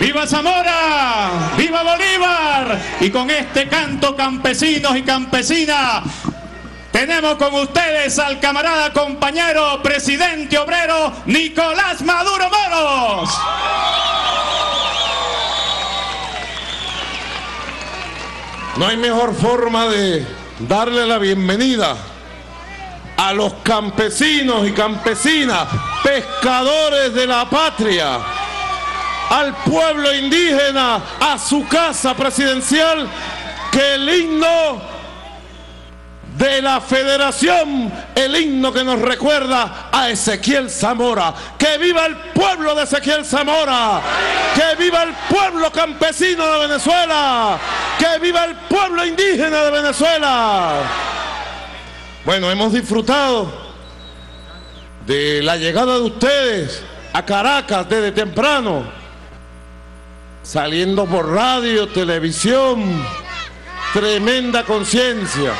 ¡Viva Zamora! ¡Viva Bolívar! Y con este canto campesinos y campesinas tenemos con ustedes al camarada compañero presidente obrero Nicolás Maduro Moros. No hay mejor forma de darle la bienvenida a los campesinos y campesinas, pescadores de la patria, al pueblo indígena, a su casa presidencial, que el himno de la federación, el himno que nos recuerda a Ezequiel Zamora. Que viva el pueblo de Ezequiel Zamora. Que viva el pueblo campesino de Venezuela. Que viva el pueblo indígena de Venezuela. Bueno, hemos disfrutado de la llegada de ustedes a Caracas desde temprano, saliendo por radio, televisión, tremenda conciencia.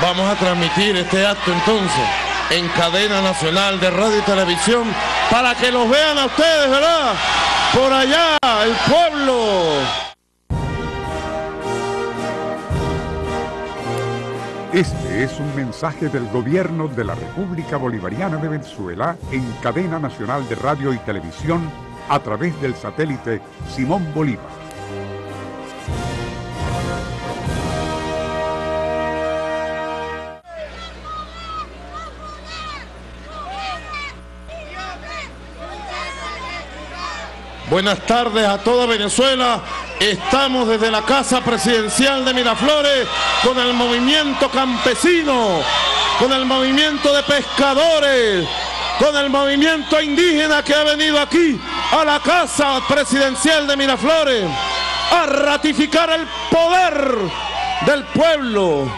Vamos a transmitir este acto entonces en cadena nacional de radio y televisión para que los vean a ustedes, ¿verdad? Por allá, el pueblo. Este es un mensaje del gobierno de la República Bolivariana de Venezuela en cadena nacional de radio y televisión a través del satélite Simón Bolívar. Buenas tardes a toda Venezuela. Estamos desde la Casa Presidencial de Miraflores con el movimiento campesino, con el movimiento de pescadores, con el movimiento indígena que ha venido aquí a la Casa Presidencial de Miraflores a ratificar el poder del pueblo.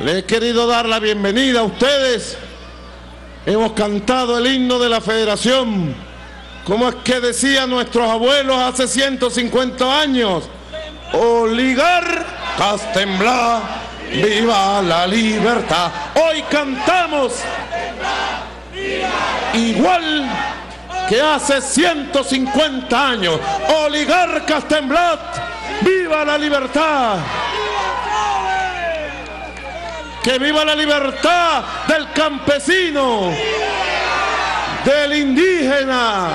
Le he querido dar la bienvenida a ustedes. Hemos cantado el himno de la Federación ¿Cómo es que decían nuestros abuelos hace 150 años? Oligarcas temblar, viva la libertad. Hoy cantamos igual que hace 150 años. Oligarcas temblad, viva la libertad. Que viva la libertad del campesino del indígena.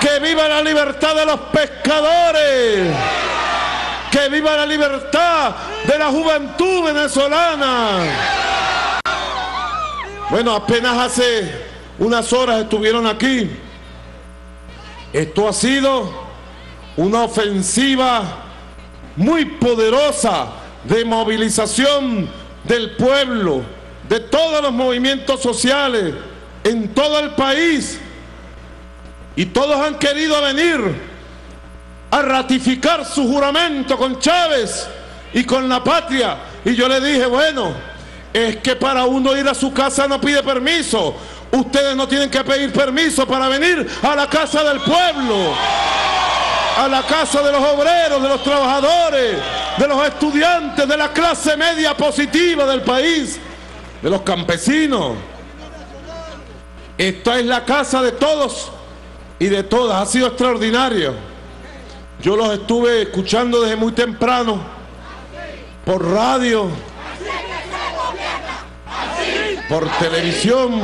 Que viva la libertad de los pescadores. Que viva la libertad de la juventud venezolana. Bueno, apenas hace unas horas estuvieron aquí. Esto ha sido una ofensiva muy poderosa de movilización del pueblo, de todos los movimientos sociales, en todo el país y todos han querido venir a ratificar su juramento con Chávez y con la patria. Y yo le dije, bueno, es que para uno ir a su casa no pide permiso. Ustedes no tienen que pedir permiso para venir a la casa del pueblo, a la casa de los obreros, de los trabajadores, de los estudiantes, de la clase media positiva del país, de los campesinos. Esta es la casa de todos y de todas. Ha sido extraordinario. Yo los estuve escuchando desde muy temprano por radio, por televisión.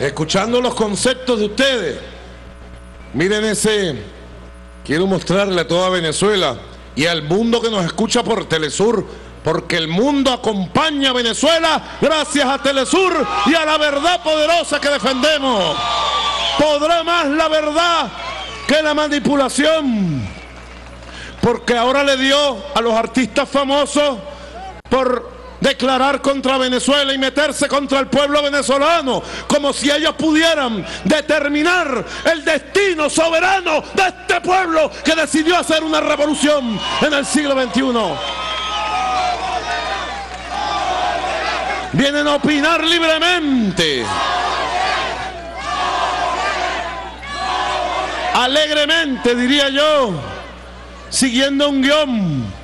Escuchando los conceptos de ustedes. Miren ese Quiero mostrarle a toda Venezuela y al mundo que nos escucha por Telesur, porque el mundo acompaña a Venezuela gracias a Telesur y a la verdad poderosa que defendemos. Podrá más la verdad que la manipulación, porque ahora le dio a los artistas famosos por declarar contra Venezuela y meterse contra el pueblo venezolano, como si ellos pudieran determinar el destino soberano de este pueblo que decidió hacer una revolución en el siglo XXI. Vienen a opinar libremente. alegremente, diría yo, siguiendo un guion.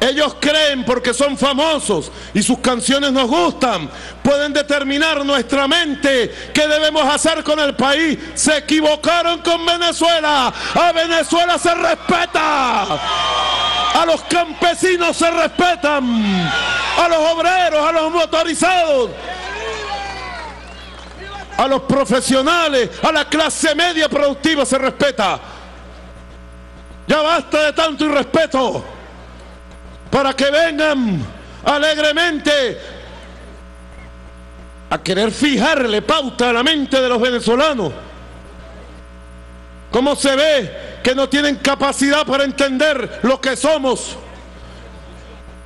Ellos creen porque son famosos y sus canciones nos gustan, pueden determinar nuestra mente qué debemos hacer con el país. Se equivocaron con Venezuela. A Venezuela se respeta. A los campesinos se respetan. A los obreros, a los motorizados a los profesionales, a la clase media productiva se respeta. Ya basta de tanto irrespeto para que vengan alegremente a querer fijarle pauta a la mente de los venezolanos. ¿Cómo se ve que no tienen capacidad para entender lo que somos?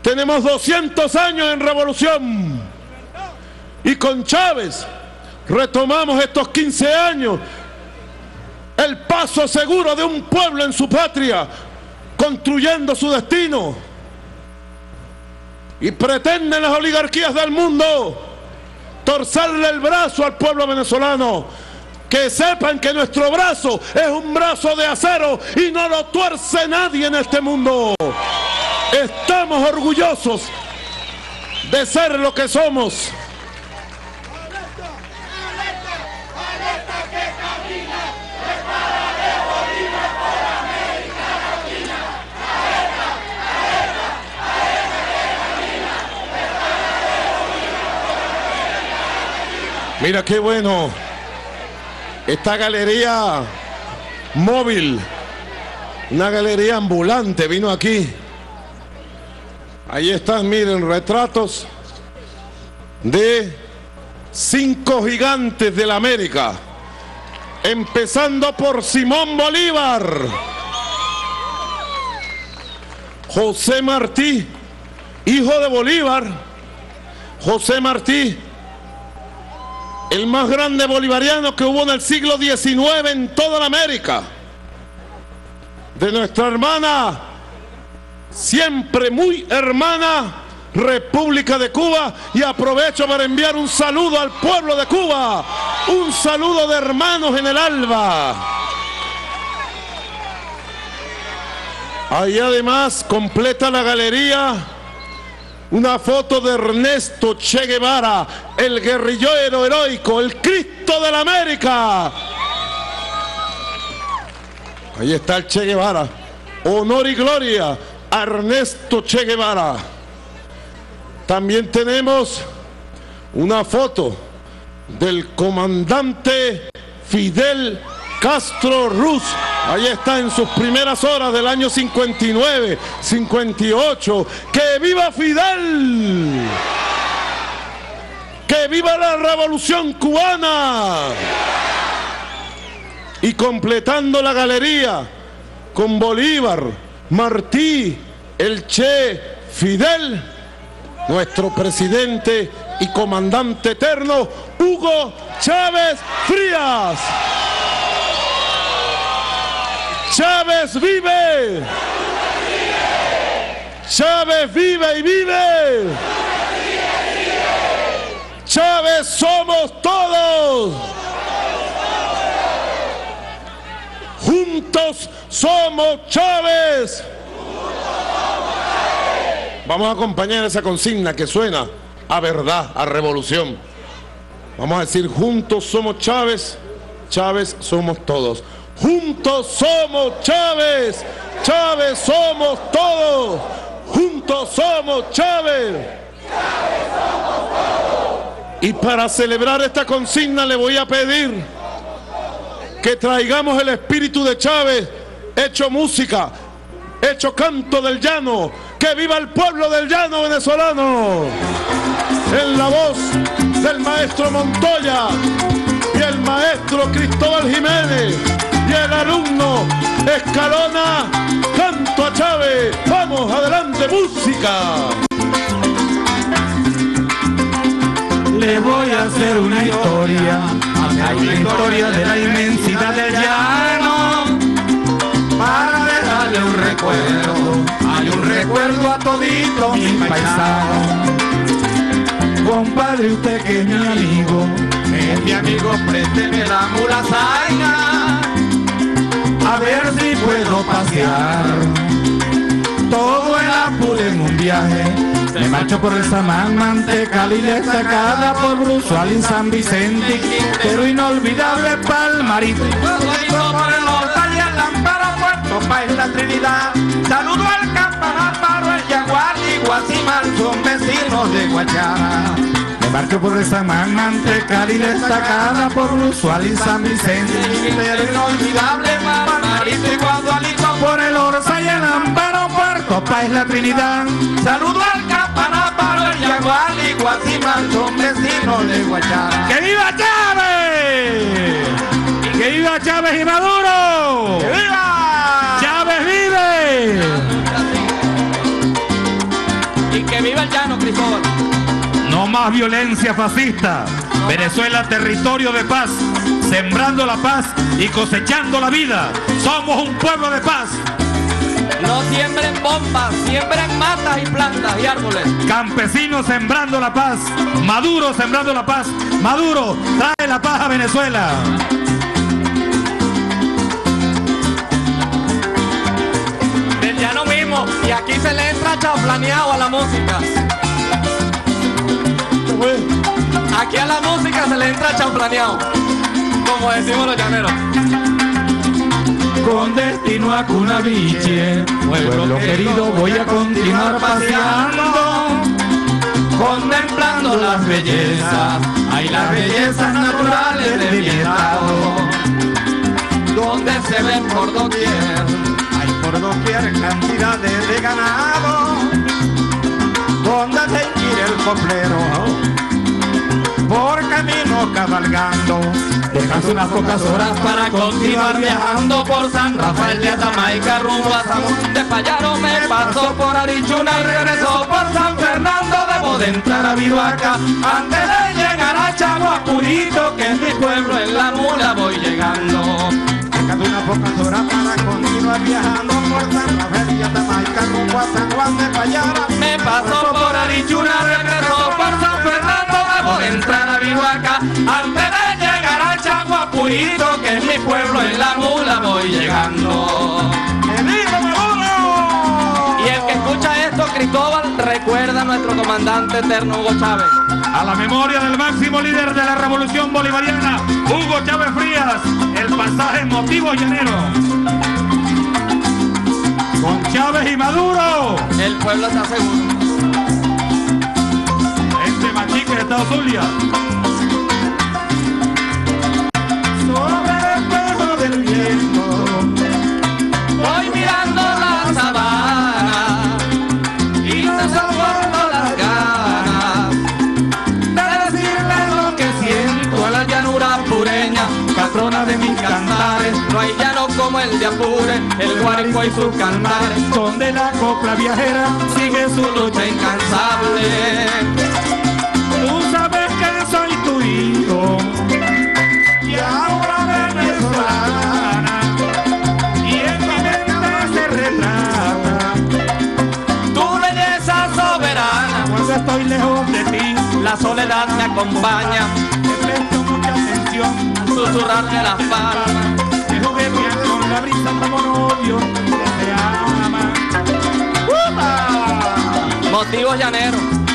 Tenemos 200 años en revolución y con Chávez retomamos estos 15 años, el paso seguro de un pueblo en su patria, construyendo su destino. Y pretenden las oligarquías del mundo torzarle el brazo al pueblo venezolano. Que sepan que nuestro brazo es un brazo de acero y no lo tuerce nadie en este mundo. Estamos orgullosos de ser lo que somos. Mira qué bueno. Esta galería móvil, una galería ambulante, vino aquí. Ahí están, miren, retratos de cinco gigantes de la América. Empezando por Simón Bolívar, José Martí, hijo de Bolívar, José Martí, el más grande bolivariano que hubo en el siglo XIX en toda la América. De nuestra hermana, siempre muy hermana, República de Cuba. Y aprovecho para enviar un saludo al pueblo de Cuba. Un saludo de hermanos en el alba. Ahí además completa la galería una foto de Ernesto Che Guevara, el guerrillero heroico, el Cristo de la América. Ahí está el Che Guevara. Honor y gloria a Ernesto Che Guevara. También tenemos una foto del comandante Fidel Castro Ruz. Ahí está en sus primeras horas del año 59, 58. ¡Que viva Fidel! ¡Que viva la revolución cubana! Y completando la galería con Bolívar, Martí, el Che, Fidel, nuestro presidente y comandante eterno, Hugo Chávez Frías. Chávez vive. Chávez vive y vive. Chávez somos todos. Juntos somos Chávez. Vamos a acompañar esa consigna que suena a verdad, a revolución. Vamos a decir, juntos somos Chávez, Chávez somos todos. Juntos somos Chávez. Chávez somos todos. Juntos somos Chávez. Chávez somos todos. Y para celebrar esta consigna le voy a pedir que traigamos el espíritu de Chávez, hecho música, hecho canto del llano. Que viva el pueblo del llano venezolano. En la voz del maestro Montoya y el maestro Cristóbal Jiménez y el alumno Escalona, canto a Chávez. Vamos, adelante, música. Le voy a hacer una historia, una historia de la inmensidad del llano, para dejarle un recuerdo, hay un recuerdo a todito mi paisano. Compadre, usted que es mi amigo, es mi amigo, présteme la mula zaina puedo pasear. Todo el apure en un viaje. Me marcho por el Samán, Mantecal y destacada por Brusual y San Vicente, pero inolvidable Palmarito. Todo por el Hortal y el Lámpara, Puerto País, la Trinidad. Saludo al Campanario, el Yaguar y Guasimal, son vecinos de Guayana. Marcho por el Samán, Mantecal y destacada por Brusual y San Vicente, pero inolvidable Palmarito y Guadualito por el Orza y el Amparo, Puerto País, la Trinidad. Saludo al Campanario, el Yaguar y Guasimal, son vecinos de Guayana. ¡Que viva Chávez! ¡Que viva Chávez y Maduro! ¡Que viva! ¡Chávez vive! Y que viva el llano, Cristóbal. Más violencia fascista. Venezuela, territorio de paz. Sembrando la paz y cosechando la vida. Somos un pueblo de paz. No siembren bombas, siembren matas y plantas y árboles. Campesinos sembrando la paz. Maduro sembrando la paz. Maduro trae la paz a Venezuela. Del llano mismo. Y aquí se le entra chaplaneado a la música. Aquí a la música se le entra chaplaneado. Como decimos los llaneros. Con destino a Cunaviche, pueblo querido, voy a continuar paseando, contemplando las bellezas, hay las bellezas naturales de mi estado, donde se ven por doquier, hay por doquier cantidades de ganado, donde se gira el coplero, por camino cabalgando. Dejas unas pocas horas para continuar viajando por San Rafael de Atamaica rumbo a San Juan de Payaro. Me paso por Arichuna y regreso por San Fernando. Debo de entrar a Viruaca antes de llegar a Chaguapurito, que es mi pueblo en la mula voy llegando. Dejas unas pocas horas para continuar viajando por San Rafael Atamaica rumbo a San Juan de Payara. Me paso por Arichuna, regreso por San Fernando. Debo de entrar a Vihuaca antes de llegar a Chaguapurito, que es mi pueblo en la mula voy llegando. Y el que escucha esto, Cristóbal, recuerda a nuestro comandante eterno Hugo Chávez. A la memoria del máximo líder de la revolución bolivariana, Hugo Chávez Frías, el pasaje motivo llanero. Con Chávez y Maduro, El pueblo se asegura. este machique de Estado Zulia. Llano como el de Apure, el guarico y sus cantares. donde la copla viajera Sigue su lucha incansable. Tú sabes que soy tu hijo y ahora venezolana y en mi mente se retrata Tu belleza soberana, cuando estoy lejos de ti la soledad me acompaña, te presto mucha atención susurrarme las palmas. La brisa como novio que te ama Motivos llaneros.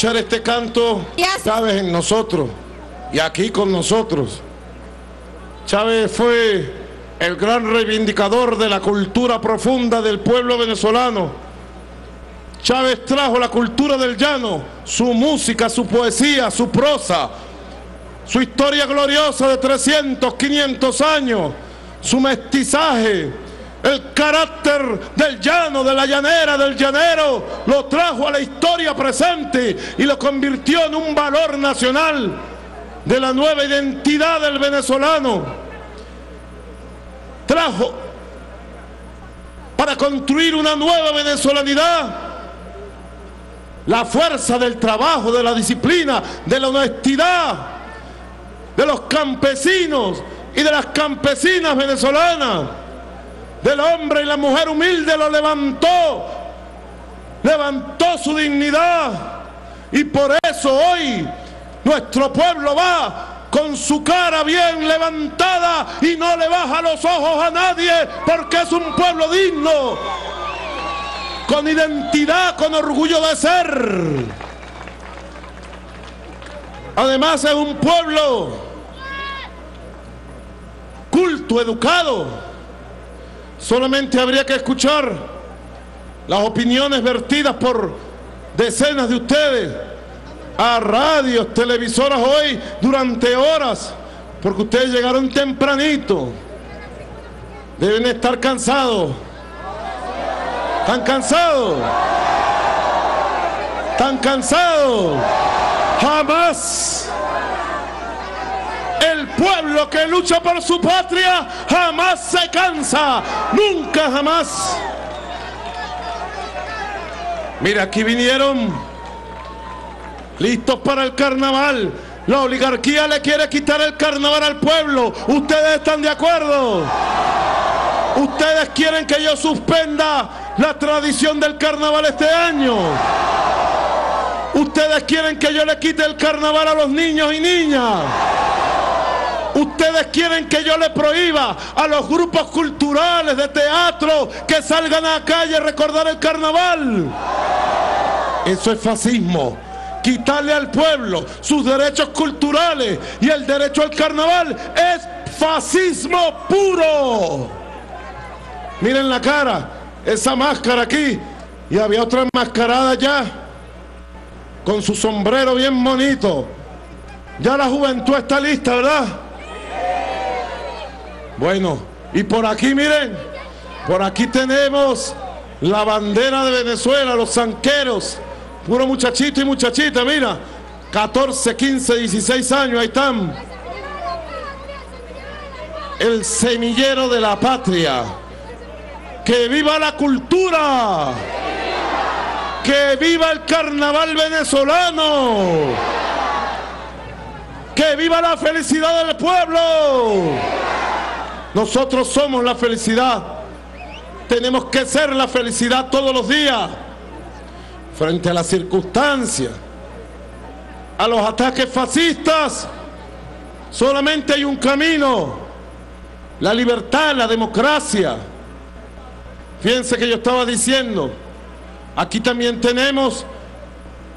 Escuchar este canto. Chávez en nosotros y aquí con nosotros. Chávez fue el gran reivindicador de la cultura profunda del pueblo venezolano. Chávez trajo la cultura del llano, su música, su poesía, su prosa, su historia gloriosa de 300, 500 años, su mestizaje, el carácter del llano, de la llanera, del llanero, lo trajo a la historia presente y lo convirtió en un valor nacional de la nueva identidad del venezolano. Trajo para construir una nueva venezolanidad la fuerza del trabajo, de la disciplina, de la honestidad, de los campesinos y de las campesinas venezolanas, del hombre y la mujer humilde lo levantó, levantó su dignidad y por eso hoy nuestro pueblo va con su cara bien levantada y no le baja los ojos a nadie porque es un pueblo digno con identidad, con orgullo de ser. Además es un pueblo culto, educado. Solamente habría que escuchar las opiniones vertidas por decenas de ustedes a radios, televisoras hoy durante horas, porque ustedes llegaron tempranito. Deben estar cansados. ¿Están cansados? ¿Están cansados? Jamás. El pueblo que lucha por su patria jamás se cansa. Nunca jamás. Mira, aquí vinieron listos para el carnaval. La oligarquía le quiere quitar el carnaval al pueblo. ¿Ustedes están de acuerdo? ¿Ustedes quieren que yo suspenda la tradición del carnaval este año? ¿Ustedes quieren que yo le quite el carnaval a los niños y niñas? ¿Ustedes quieren que yo le prohíba a los grupos culturales de teatro que salgan a la calle a recordar el carnaval? Eso es fascismo. Quitarle al pueblo sus derechos culturales y el derecho al carnaval es fascismo puro. Miren la cara, esa máscara aquí. Y había otra enmascarada allá, con su sombrero bien bonito. Ya la juventud está lista, ¿verdad? Bueno, y por aquí, miren, por aquí tenemos la bandera de Venezuela, los zanqueros. Puro muchachito y muchachita, mira. 14, 15, 16 años, ahí están. El semillero de la patria. ¡Que viva la cultura! ¡Que viva el carnaval venezolano! ¡Que viva la felicidad del pueblo! Nosotros somos la felicidad. Tenemos que ser la felicidad todos los días. Frente a las circunstancias, a los ataques fascistas, solamente hay un camino. La libertad, la democracia. Fíjense que yo estaba diciendo, aquí también tenemos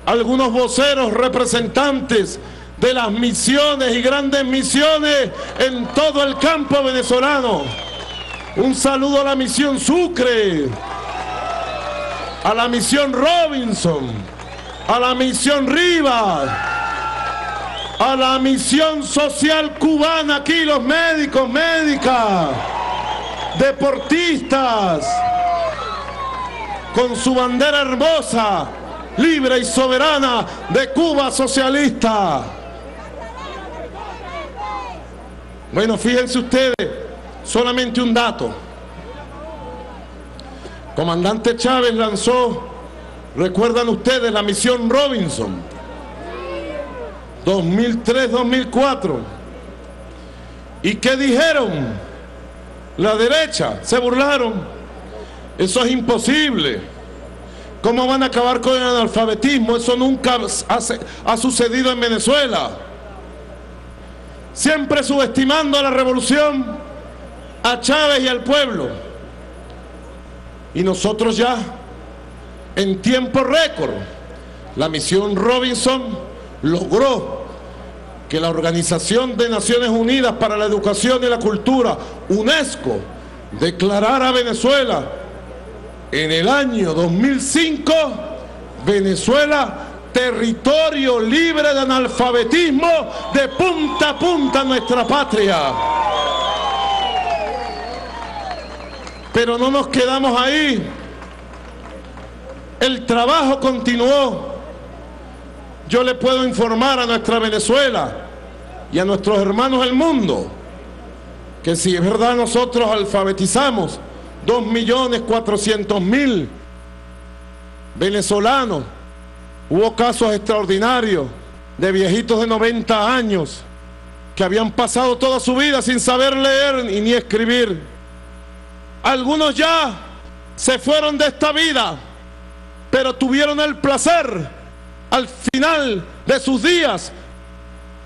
algunos voceros representantes de las misiones y grandes misiones en todo el campo venezolano. Un saludo a la misión Sucre, a la misión Robinson, a la misión Rivas, a la misión social cubana aquí, los médicos, médicas, deportistas, con su bandera hermosa, libre y soberana de Cuba socialista. Bueno, fíjense ustedes, solamente un dato. Comandante Chávez lanzó, recuerdan ustedes, la misión Robinson, 2003-2004. ¿Y qué dijeron? La derecha, se burlaron. Eso es imposible. ¿Cómo van a acabar con el analfabetismo? Eso nunca ha, sucedido en Venezuela. Siempre subestimando a la revolución, a Chávez y al pueblo. Y nosotros ya, en tiempo récord, la misión Robinson logró que la Organización de Naciones Unidas para la Educación y la Cultura, UNESCO, declarara a Venezuela en el año 2005, Venezuela territorio libre de analfabetismo de punta a punta nuestra patria. Pero no nos quedamos ahí. El trabajo continuó. Yo le puedo informar a nuestra Venezuela y a nuestros hermanos del mundo que si es verdad nosotros alfabetizamos dos millones cuatrocientos mil venezolanos, hubo casos extraordinarios de viejitos de 90 años que habían pasado toda su vida sin saber leer ni escribir. Algunos ya se fueron de esta vida, pero tuvieron el placer al final de sus días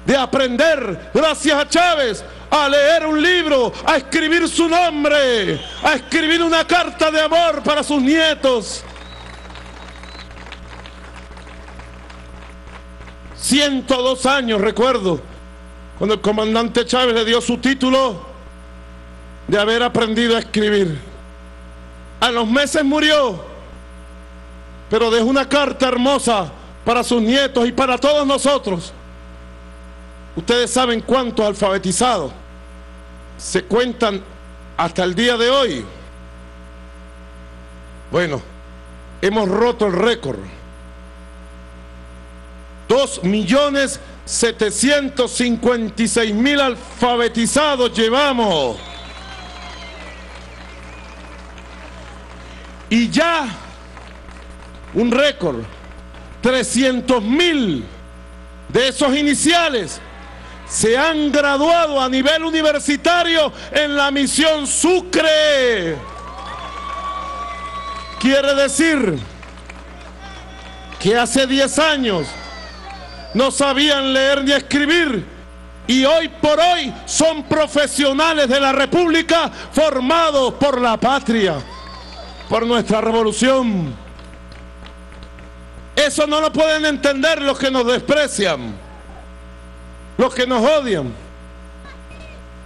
de aprender, gracias a Chávez, a leer un libro, a escribir su nombre, a escribir una carta de amor para sus nietos. 102 años, recuerdo, cuando el comandante Chávez le dio su título de haber aprendido a escribir. A los meses murió, pero dejó una carta hermosa para sus nietos y para todos nosotros. Ustedes saben cuántos alfabetizados se cuentan hasta el día de hoy. Bueno, hemos roto el récord. Dos millones setecientos cincuenta y seis mil alfabetizados llevamos. Y ya un récord, 300 mil de esos iniciales se han graduado a nivel universitario en la misión Sucre. Quiere decir que hace 10 años no sabían leer ni escribir y hoy por hoy son profesionales de la República formados por la patria, por nuestra revolución. Eso no lo pueden entender los que nos desprecian los que nos odian.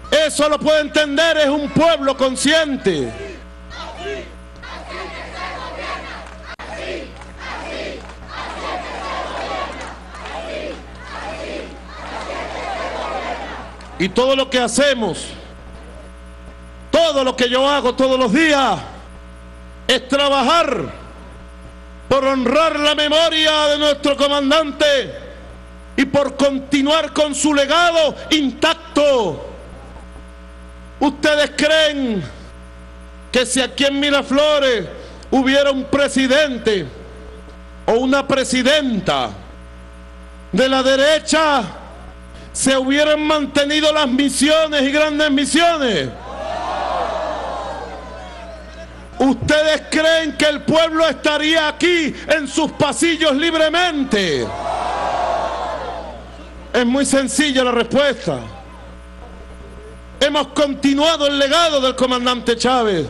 Eso lo puede entender, es un pueblo consciente. Y todo lo que hacemos, todo lo que yo hago todos los días, es trabajar por honrar la memoria de nuestro comandante y por continuar con su legado intacto. ¿Ustedes creen que si aquí en Miraflores hubiera un presidente o una presidenta de la derecha, se hubieran mantenido las misiones y grandes misiones? ¿Ustedes creen que el pueblo estaría aquí en sus pasillos libremente? Es muy sencilla la respuesta. Hemos continuado el legado del comandante Chávez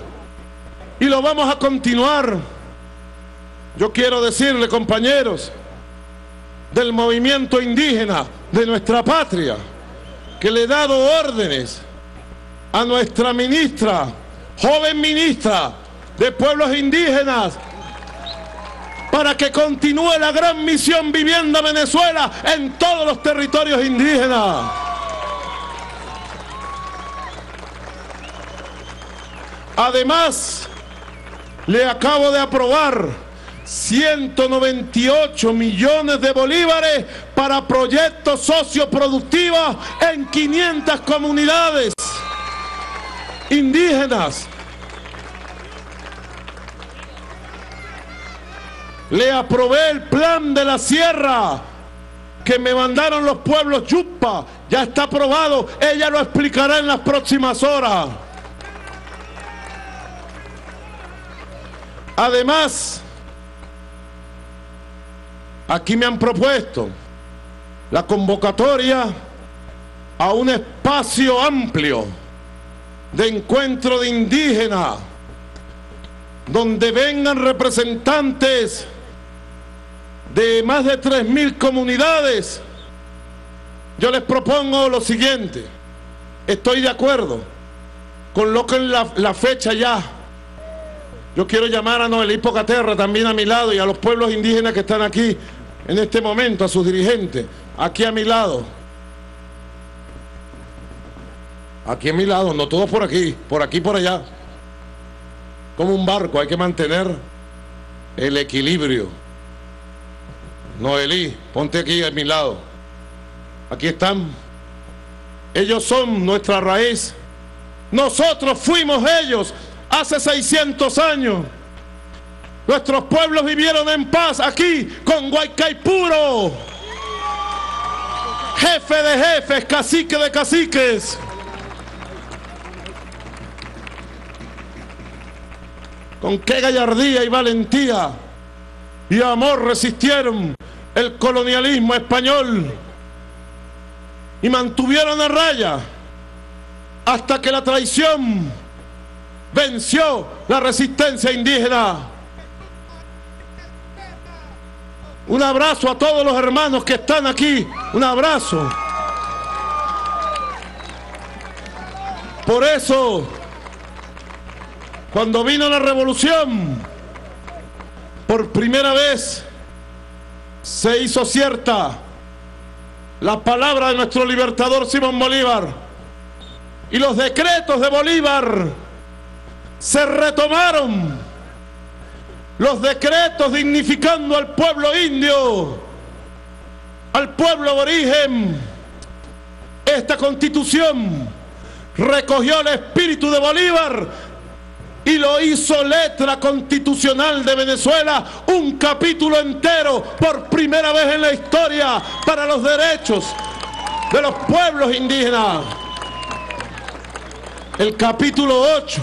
y lo vamos a continuar. Yo quiero decirle, compañeros, del movimiento indígena de nuestra patria, que le he dado órdenes a nuestra ministra, joven ministra de pueblos indígenas, para que continúe la gran misión Vivienda Venezuela en todos los territorios indígenas. Además, le acabo de aprobar 198 millones de bolívares para proyectos socioproductivos en 500 comunidades indígenas Le aprobé el plan de la sierra que me mandaron los pueblos Chupa. Ya está aprobado. Ella lo explicará en las próximas horas. Además, aquí me han propuesto la convocatoria a un espacio amplio de encuentro de indígenas, donde vengan representantes de más de 3.000 comunidades. Yo les propongo lo siguiente, estoy de acuerdo, coloquen la, la fecha ya. Yo quiero llamar a Noel Hipocaterra también a mi lado y a los pueblos indígenas que están aquí en este momento, a sus dirigentes, aquí a mi lado. Aquí a mi lado, no todos por aquí, por aquí por allá. Como un barco, hay que mantener el equilibrio. Noelí, ponte aquí a mi lado. Aquí están. Ellos son nuestra raíz. Nosotros fuimos ellos hace 600 años. Nuestros pueblos vivieron en paz aquí con Guaycaipuro. Jefe de jefes, cacique de caciques. Con qué gallardía y valentía y amor resistieron el colonialismo español y mantuvieron a raya hasta que la traición venció la resistencia indígena. Un abrazo a todos los hermanos que están aquí. Un abrazo. Por eso, cuando vino la revolución, por primera vez se hizo cierta la palabra de nuestro libertador Simón Bolívar y los decretos de Bolívar se retomaron los decretos dignificando al pueblo indio, al pueblo aborigen. Esta constitución recogió el espíritu de Bolívar y lo hizo letra constitucional de Venezuela, un capítulo entero por primera vez en la historia para los derechos de los pueblos indígenas. El capítulo 8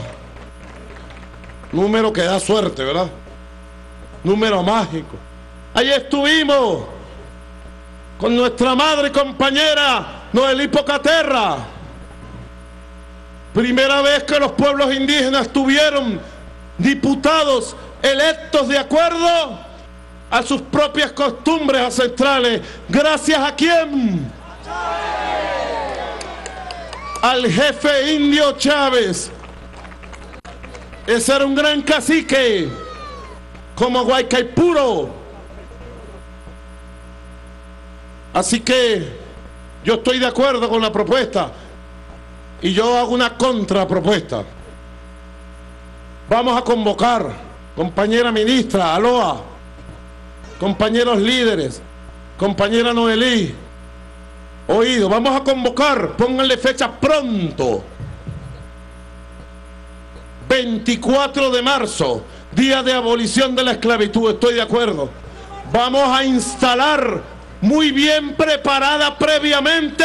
Número que da suerte, ¿verdad? Número mágico. Ahí estuvimos con nuestra madre compañera Noel Hipocaterra. Primera vez que los pueblos indígenas tuvieron diputados electos de acuerdo a sus propias costumbres ancestrales. Gracias a quién? Al jefe indio Chávez ese era un gran cacique, como Guaycaipuro. Así que yo estoy de acuerdo con la propuesta y yo hago una contrapropuesta. Vamos a convocar, compañera ministra, Aloa, compañeros líderes, compañera Noelí, oído, vamos a convocar, pónganle fecha pronto 24 de marzo, día de abolición de la esclavitud, estoy de acuerdo. Vamos a instalar muy bien preparada previamente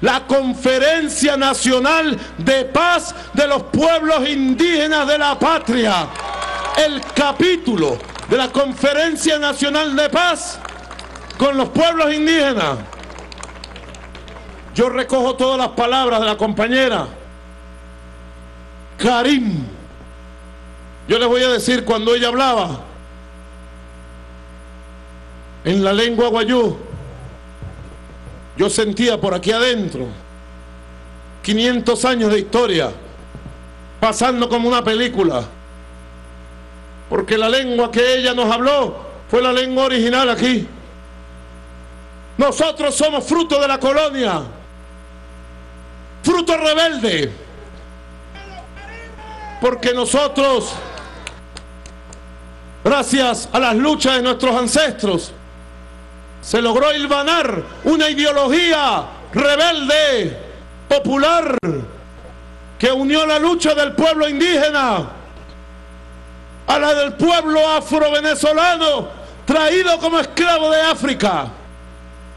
la Conferencia Nacional de Paz de los Pueblos Indígenas de la Patria. El capítulo de la Conferencia Nacional de Paz con los pueblos indígenas. Yo recojo todas las palabras de la compañera Karim. Yo les voy a decir cuando ella hablaba en la lengua guayú, yo sentía por aquí adentro 500 años de historia pasando como una película. Porque la lengua que ella nos habló fue la lengua original aquí. Nosotros somos fruto de la colonia, fruto rebelde porque nosotros, gracias a las luchas de nuestros ancestros, se logró hilvanar una ideología rebelde, popular, que unió la lucha del pueblo indígena a la del pueblo afro-venezolano, traído como esclavo de África.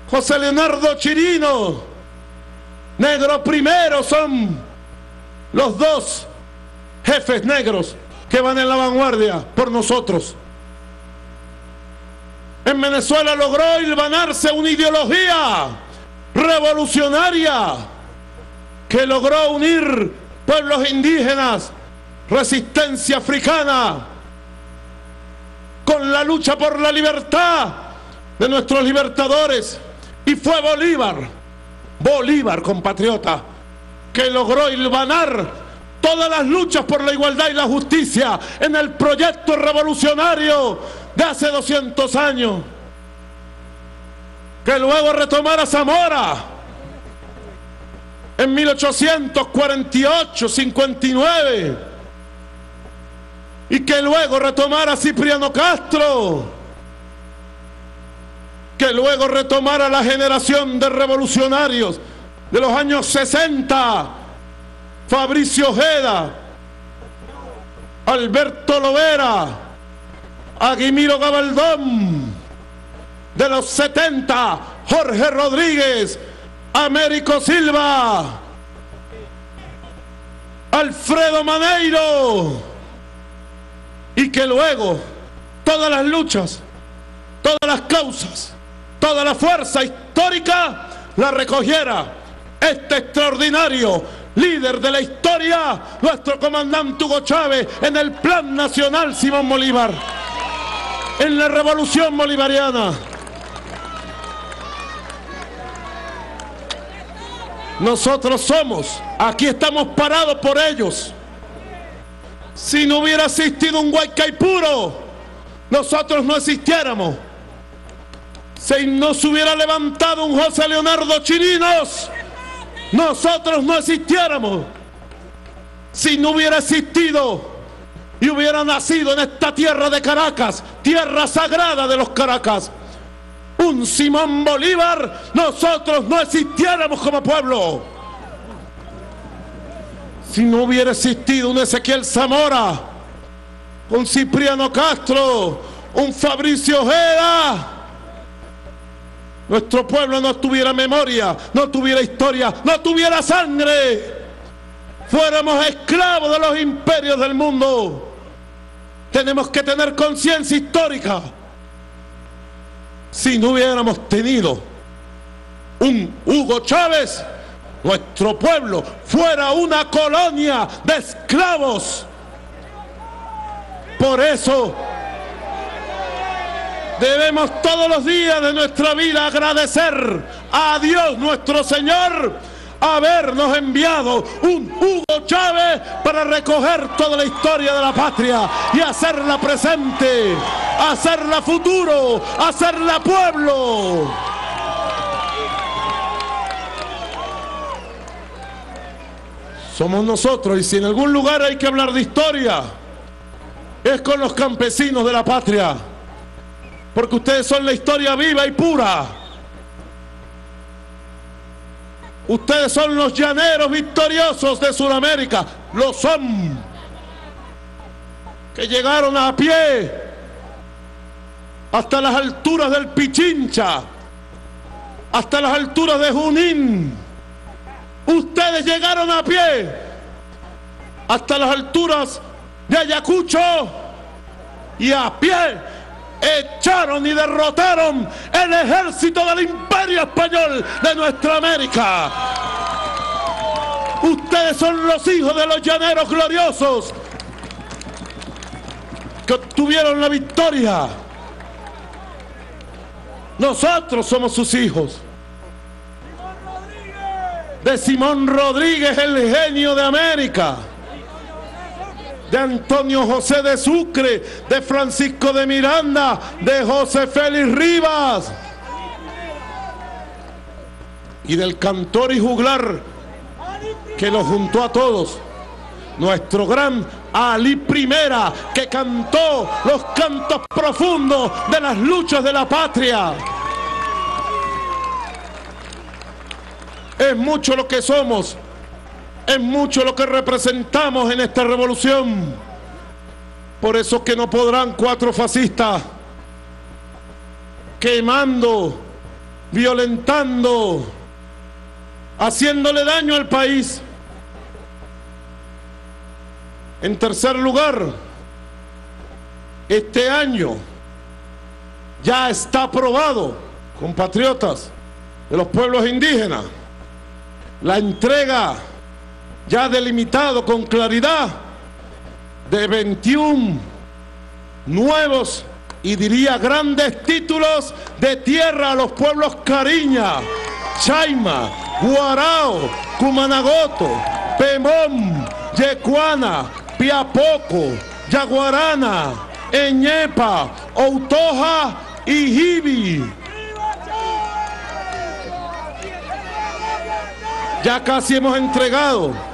José Leonardo Chirino, negro primero, son los dos jefes negros que van en la vanguardia por nosotros. En Venezuela logró hilvanarse una ideología revolucionaria que logró unir pueblos indígenas, resistencia africana, con la lucha por la libertad de nuestros libertadores. Y fue Bolívar, Bolívar, compatriota, que logró hilvanar todas las luchas por la igualdad y la justicia en el proyecto revolucionario de hace 200 años. Que luego retomara Zamora en 1848-59 y que luego retomara Cipriano Castro, que luego retomara la generación de revolucionarios de los años 60, Fabricio Ojeda, Alberto Lovera, Aguimiro Gabaldón, de los 70, Jorge Rodríguez, Américo Silva, Alfredo Maneiro, y que luego todas las luchas, todas las causas, toda la fuerza histórica la recogiera este extraordinario líder de la historia, nuestro comandante Hugo Chávez, en el Plan Nacional Simón Bolívar, en la Revolución Bolivariana. Nosotros somos, aquí estamos parados por ellos. Si no hubiera existido un puro, nosotros no existiéramos. Si no se hubiera levantado un José Leonardo Chirinos, nosotros no existiéramos. Si no hubiera existido y hubiera nacido en esta tierra de Caracas, tierra sagrada de los Caracas, un Simón Bolívar, nosotros no existiéramos como pueblo. Si no hubiera existido un Ezequiel Zamora, un Cipriano Castro, un Fabricio Ojeda, nuestro pueblo no tuviera memoria, no tuviera historia, no tuviera sangre. Fuéramos esclavos de los imperios del mundo. Tenemos que tener conciencia histórica si no hubiéramos tenido un Hugo Chávez, nuestro pueblo fuera una colonia de esclavos. Por eso debemos todos los días de nuestra vida agradecer a Dios nuestro Señor habernos enviado un Hugo Chávez para recoger toda la historia de la patria y hacerla presente, hacerla futuro, hacerla pueblo. Somos nosotros y si en algún lugar hay que hablar de historia, es con los campesinos de la patria, porque ustedes son la historia viva y pura Ustedes son los llaneros victoriosos de Sudamérica. Lo son. Que llegaron a pie hasta las alturas del Pichincha, hasta las alturas de Junín. Ustedes llegaron a pie hasta las alturas de Ayacucho y a pie echaron y derrotaron el ejército del imperio español de nuestra América. Ustedes son los hijos de los llaneros gloriosos que obtuvieron la victoria. Nosotros somos sus hijos. De Simón Rodríguez, el genio de América de Antonio José de Sucre, de Francisco de Miranda, de José Félix Rivas y del cantor y juglar que lo juntó a todos. Nuestro gran Ali Primera, que cantó los cantos profundos de las luchas de la patria. Es mucho lo que somos es mucho lo que representamos en esta revolución. Por eso que no podrán cuatro fascistas quemando, violentando, haciéndole daño al país. En tercer lugar, Este año ya está aprobado, compatriotas de los pueblos indígenas, la entrega ya delimitado con claridad de 21 nuevos y diría grandes títulos de tierra a los pueblos Cariña, Chaima, Guarao, Cumanagoto, Pemón, Yecuana, Piapoco, Yaguarana, Eñepa, Outoja y Jibi. Ya casi hemos entregado.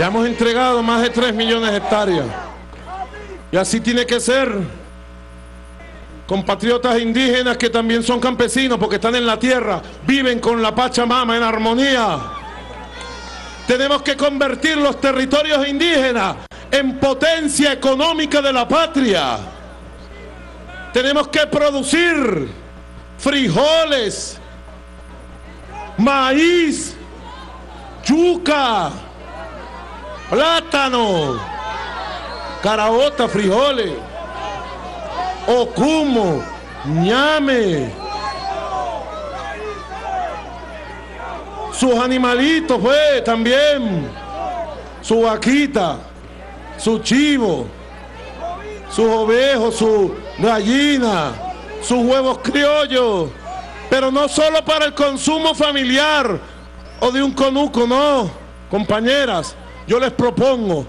Ya hemos entregado más de 3 millones de hectáreas. Y así tiene que ser. Compatriotas indígenas que también son campesinos porque están en la tierra, viven con la Pachamama en armonía. Tenemos que convertir los territorios indígenas en potencia económica de la patria. Tenemos que producir frijoles, maíz, yuca, plátano, caraota, frijoles, ocumo, ñame. Sus animalitos, pues, también. Su vaquita, su chivo, sus ovejos, su gallina, sus huevos criollos. Pero no solo para el consumo familiar o de un conuco, no, compañeras. Yo les propongo,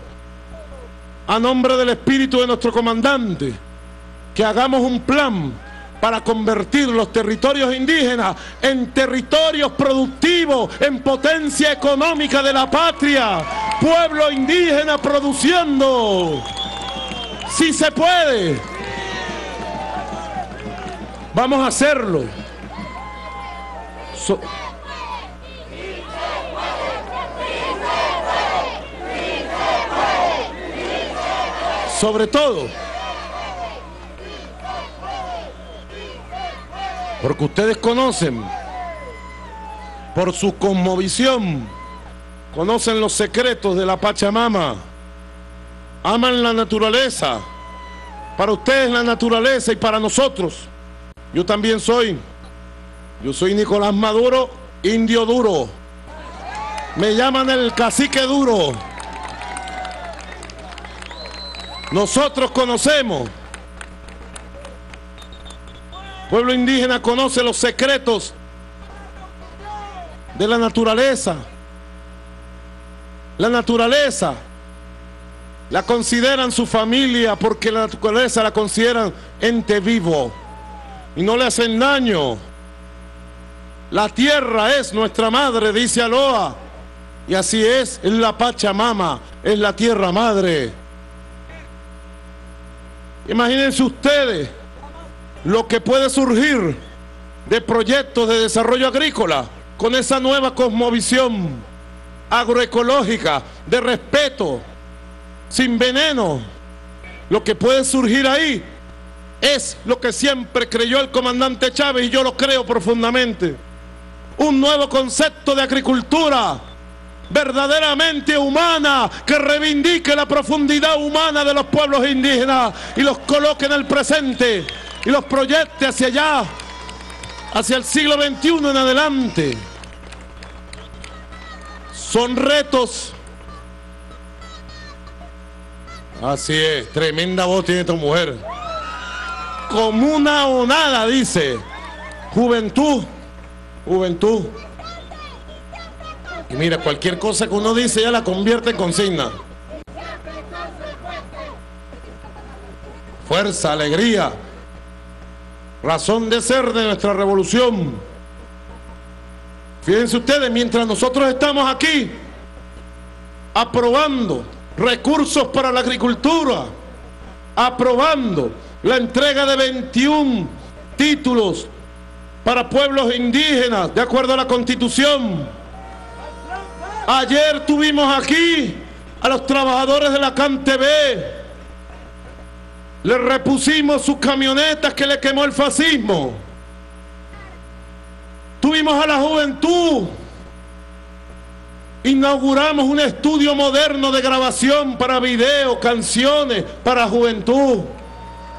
a nombre del espíritu de nuestro comandante, que hagamos un plan para convertir los territorios indígenas en territorios productivos, en potencia económica de la patria. Pueblo indígena produciendo. Si se puede. Vamos a hacerlo. Sobre todo porque ustedes conocen por su cosmovisión conocen los secretos de la Pachamama aman la naturaleza para ustedes la naturaleza y para nosotros. Yo también soy yo soy Nicolás Maduro indio duro. Me llaman el cacique duro nosotros conocemos. Pueblo indígena conoce los secretos de la naturaleza. La naturaleza la consideran su familia porque la naturaleza la consideran ente vivo y no le hacen daño. La tierra es nuestra madre, dice Aloa. Y así es, es la Pachamama, es la tierra madre. Imagínense ustedes lo que puede surgir de proyectos de desarrollo agrícola con esa nueva cosmovisión agroecológica de respeto, sin veneno. Lo que puede surgir ahí es lo que siempre creyó el comandante Chávez y yo lo creo profundamente. Un nuevo concepto de agricultura verdaderamente humana, que reivindique la profundidad humana de los pueblos indígenas y los coloque en el presente y los proyecte hacia allá, hacia el siglo XXI en adelante. Son retos. Así es, tremenda voz tiene esta mujer. Como una o nada, dice. Juventud, juventud. Y mira, cualquier cosa que uno dice ya la convierte en consigna. Fuerza, alegría, razón de ser de nuestra revolución. Fíjense ustedes, mientras nosotros estamos aquí aprobando recursos para la agricultura, aprobando la entrega de 21 títulos para pueblos indígenas, de acuerdo a la constitución, Ayer tuvimos aquí a los trabajadores de la CanTV. Le repusimos sus camionetas que le quemó el fascismo. Tuvimos a la juventud. Inauguramos un estudio moderno de grabación para video, canciones, para juventud.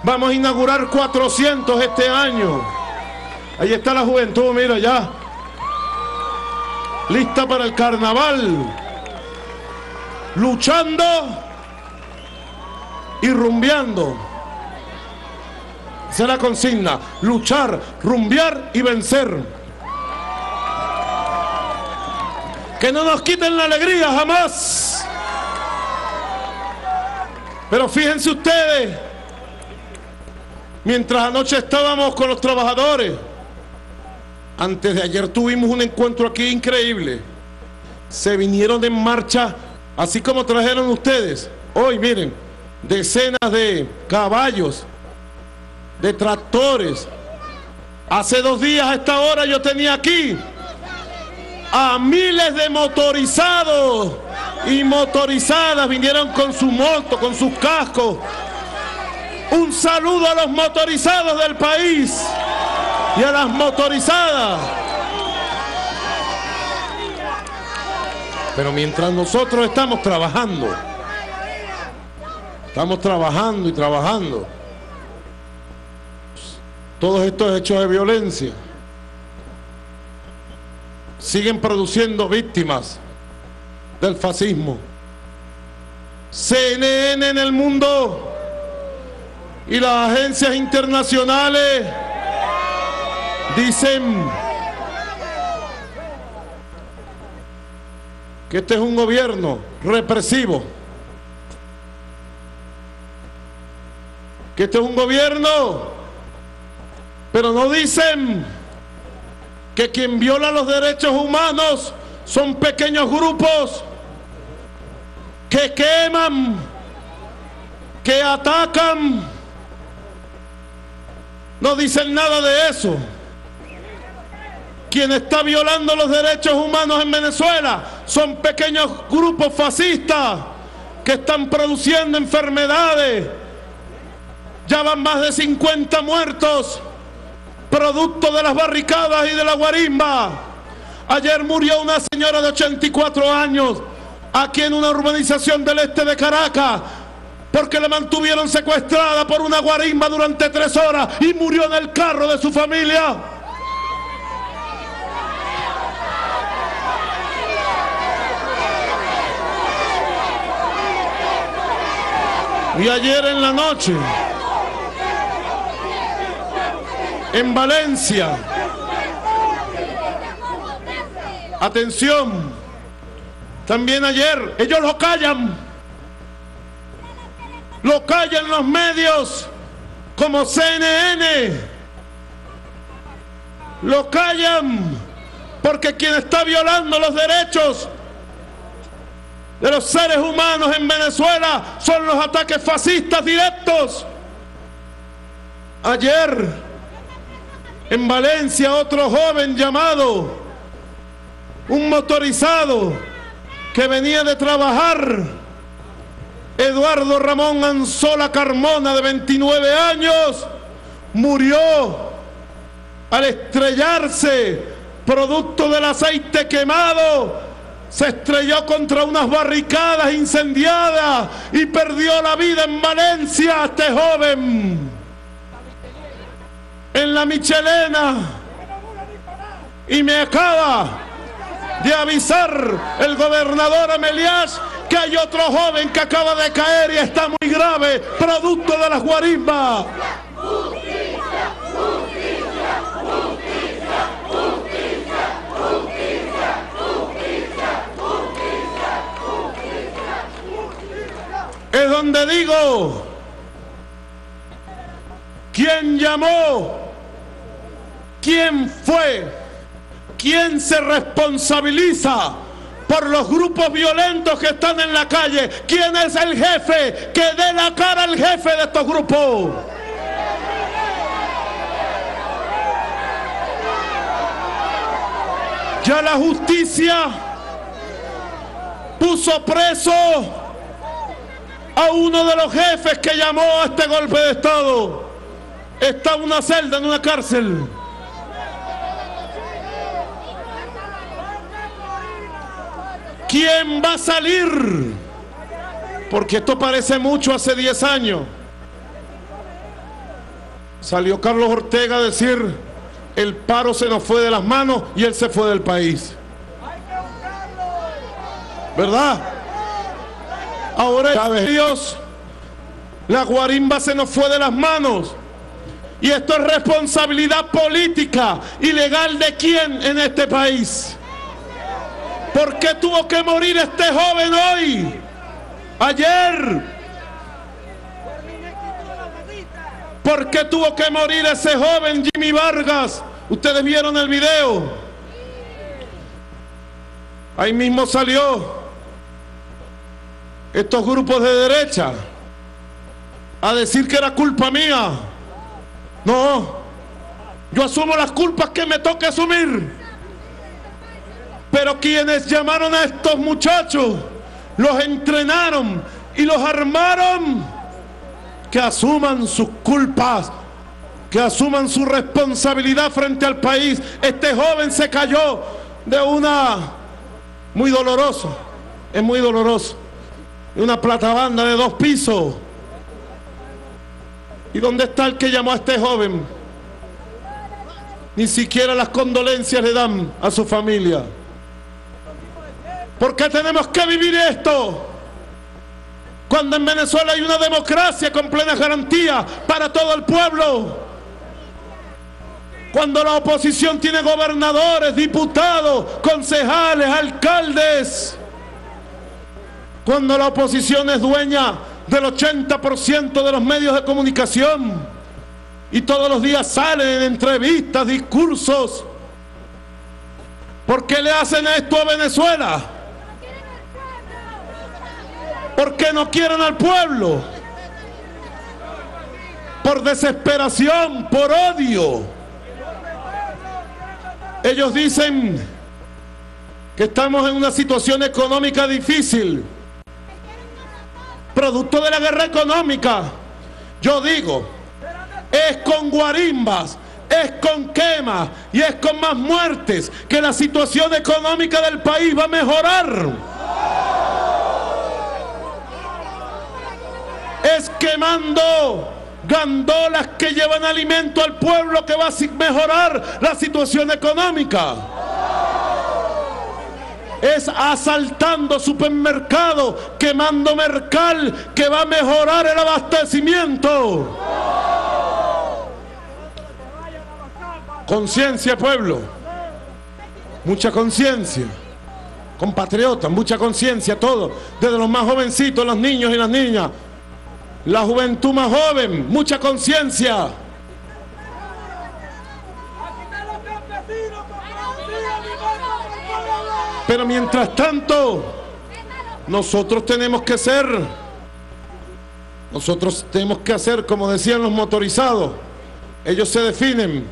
Vamos a inaugurar 400 este año. Ahí está la juventud, mira ya. Lista para el carnaval. Luchando y rumbeando. Esa es la consigna. Luchar, rumbear y vencer. Que no nos quiten la alegría jamás. Pero fíjense ustedes, mientras anoche estábamos con los trabajadores, antes de ayer tuvimos un encuentro aquí increíble. Se vinieron en marcha, así como trajeron ustedes. Hoy, miren, decenas de caballos, de tractores. Hace dos días a esta hora yo tenía aquí a miles de motorizados y motorizadas vinieron con su moto, con sus cascos. Un saludo a los motorizados del país y a las motorizadas. Pero mientras nosotros estamos trabajando, estamos trabajando y trabajando, todos estos hechos de violencia siguen produciendo víctimas del fascismo. CNN en el mundo y las agencias internacionales dicen que este es un gobierno represivo, que este es un gobierno, pero no dicen que quien viola los derechos humanos son pequeños grupos que queman, que atacan. No dicen nada de eso. Quien está violando los derechos humanos en Venezuela son pequeños grupos fascistas que están produciendo enfermedades. Ya van más de 50 muertos producto de las barricadas y de la guarimba. Ayer murió una señora de 84 años aquí en una urbanización del este de Caracas porque la mantuvieron secuestrada por una guarimba durante tres horas y murió en el carro de su familia. Y ayer en la noche en Valencia. Atención, también ayer, ellos lo callan, lo callan los medios como CNN, lo callan porque quien está violando los derechos de los seres humanos en Venezuela son los ataques fascistas directos. Ayer en Valencia otro joven llamado, un motorizado que venía de trabajar, Eduardo Ramón Anzola Carmona, de 29 años, murió al estrellarse, producto del aceite quemado, se estrelló contra unas barricadas incendiadas y perdió la vida en Valencia este joven en la Michelena y me acaba de avisar el gobernador Amelias que hay otro joven que acaba de caer y está muy grave, producto de las guarimbas. Es donde digo, ¿quién llamó ¿Quién fue? ¿Quién se responsabiliza por los grupos violentos que están en la calle? ¿Quién es el jefe que dé la cara al jefe de estos grupos? Ya la justicia puso preso a uno de los jefes que llamó a este golpe de Estado. Está una celda, en una cárcel. ¿Quién va a salir? Porque esto parece mucho hace 10 años. Salió Carlos Ortega a decir, el paro se nos fue de las manos y él se fue del país. ¿Verdad? Ahora, ¿sabe Dios? La guarimba se nos fue de las manos. Y esto es responsabilidad política y legal de quién en este país. ¿Por qué tuvo que morir este joven hoy? Ayer. ¿Por qué tuvo que morir ese joven Jimmy Vargas? Ustedes vieron el video. Ahí mismo salió estos grupos de derecha a decir que era culpa mía. No, yo asumo las culpas que me toque asumir. Pero quienes llamaron a estos muchachos, los entrenaron y los armaron, que asuman sus culpas, que asuman su responsabilidad frente al país. Este joven se cayó de una muy dolorosa, es muy doloroso, una platabanda de dos pisos. ¿Y dónde está el que llamó a este joven? Ni siquiera las condolencias le dan a su familia. ¿Por qué tenemos que vivir esto? Cuando en Venezuela hay una democracia con plena garantía para todo el pueblo. Cuando la oposición tiene gobernadores, diputados, concejales, alcaldes. Cuando la oposición es dueña del 80% de los medios de comunicación. Y todos los días salen en entrevistas, discursos. ¿Por qué le hacen esto a Venezuela? ¿Por qué no quieren al pueblo? Por desesperación, por odio. Ellos dicen que estamos en una situación económica difícil, producto de la guerra económica. Yo digo, es con guarimbas, es con quemas y es con más muertes que la situación económica del país va a mejorar. es quemando gandolas que llevan alimento al pueblo que va a mejorar la situación económica. Es asaltando supermercados, quemando mercal que va a mejorar el abastecimiento. Conciencia, pueblo. Mucha conciencia. Compatriotas, mucha conciencia, todo. Desde los más jovencitos, los niños y las niñas la juventud más joven, mucha conciencia. Pero mientras tanto, nosotros tenemos que ser, nosotros tenemos que hacer como decían los motorizados. Ellos se definen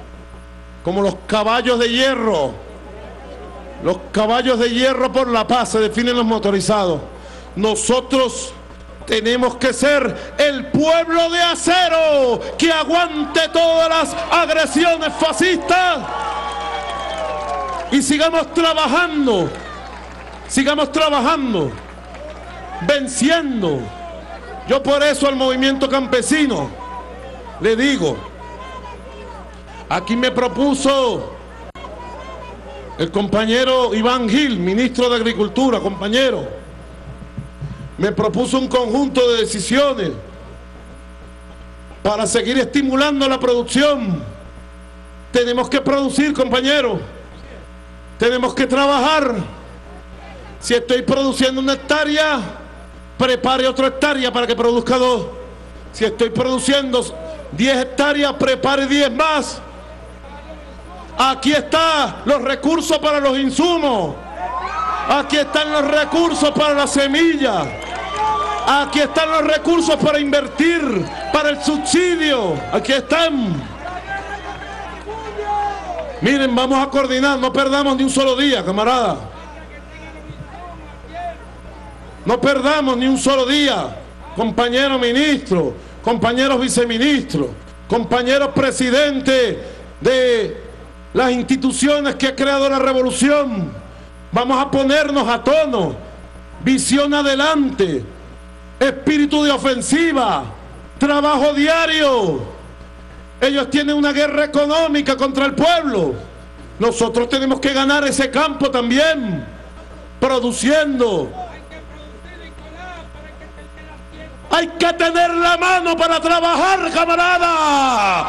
como los caballos de hierro. Los caballos de hierro por la paz se definen los motorizados. Nosotros tenemos que ser el pueblo de acero que aguante todas las agresiones fascistas y sigamos trabajando, sigamos trabajando, venciendo. Yo por eso al movimiento campesino le digo, aquí me propuso el compañero Iván Gil, ministro de Agricultura, compañero me propuso un conjunto de decisiones para seguir estimulando la producción. Tenemos que producir, compañeros. Tenemos que trabajar. Si estoy produciendo una hectárea, prepare otra hectárea para que produzca dos. Si estoy produciendo 10 hectáreas, prepare 10 más. Aquí están los recursos para los insumos. Aquí están los recursos para la semilla. Aquí están los recursos para invertir, para el subsidio. Aquí están. Miren, vamos a coordinar, no perdamos ni un solo día, camarada. No perdamos ni un solo día, compañero ministro, compañeros viceministros, compañeros presidentes de las instituciones que ha creado la revolución. Vamos a ponernos a tono visión adelante, espíritu de ofensiva, trabajo diario. Ellos tienen una guerra económica contra el pueblo. Nosotros tenemos que ganar ese campo también, produciendo. Hay que tener la mano para trabajar, camarada.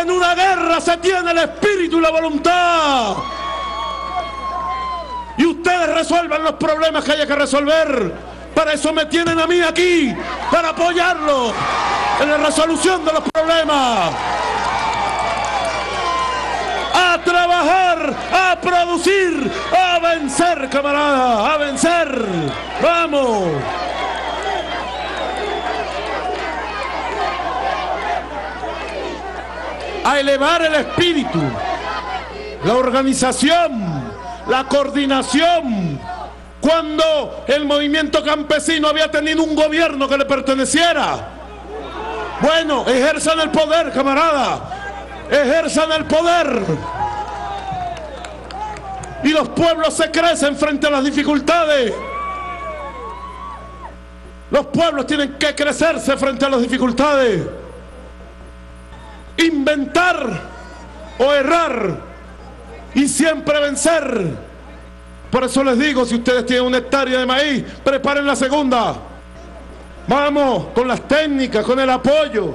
En una guerra se tiene el espíritu y la voluntad. Y ustedes resuelvan los problemas que haya que resolver. Para eso me tienen a mí aquí, para apoyarlo en la resolución de los problemas. A trabajar, a producir, a vencer, camarada, a vencer. Vamos. A elevar el espíritu, la organización, la coordinación. Cuando el movimiento campesino había tenido un gobierno que le perteneciera. Bueno, ejerzan el poder, camarada. Ejerzan el poder. Y los pueblos se crecen frente a las dificultades. Los pueblos tienen que crecerse frente a las dificultades. Inventar o errar y siempre vencer. Por eso les digo, si ustedes tienen una hectárea de maíz, preparen la segunda. Vamos, con las técnicas, con el apoyo.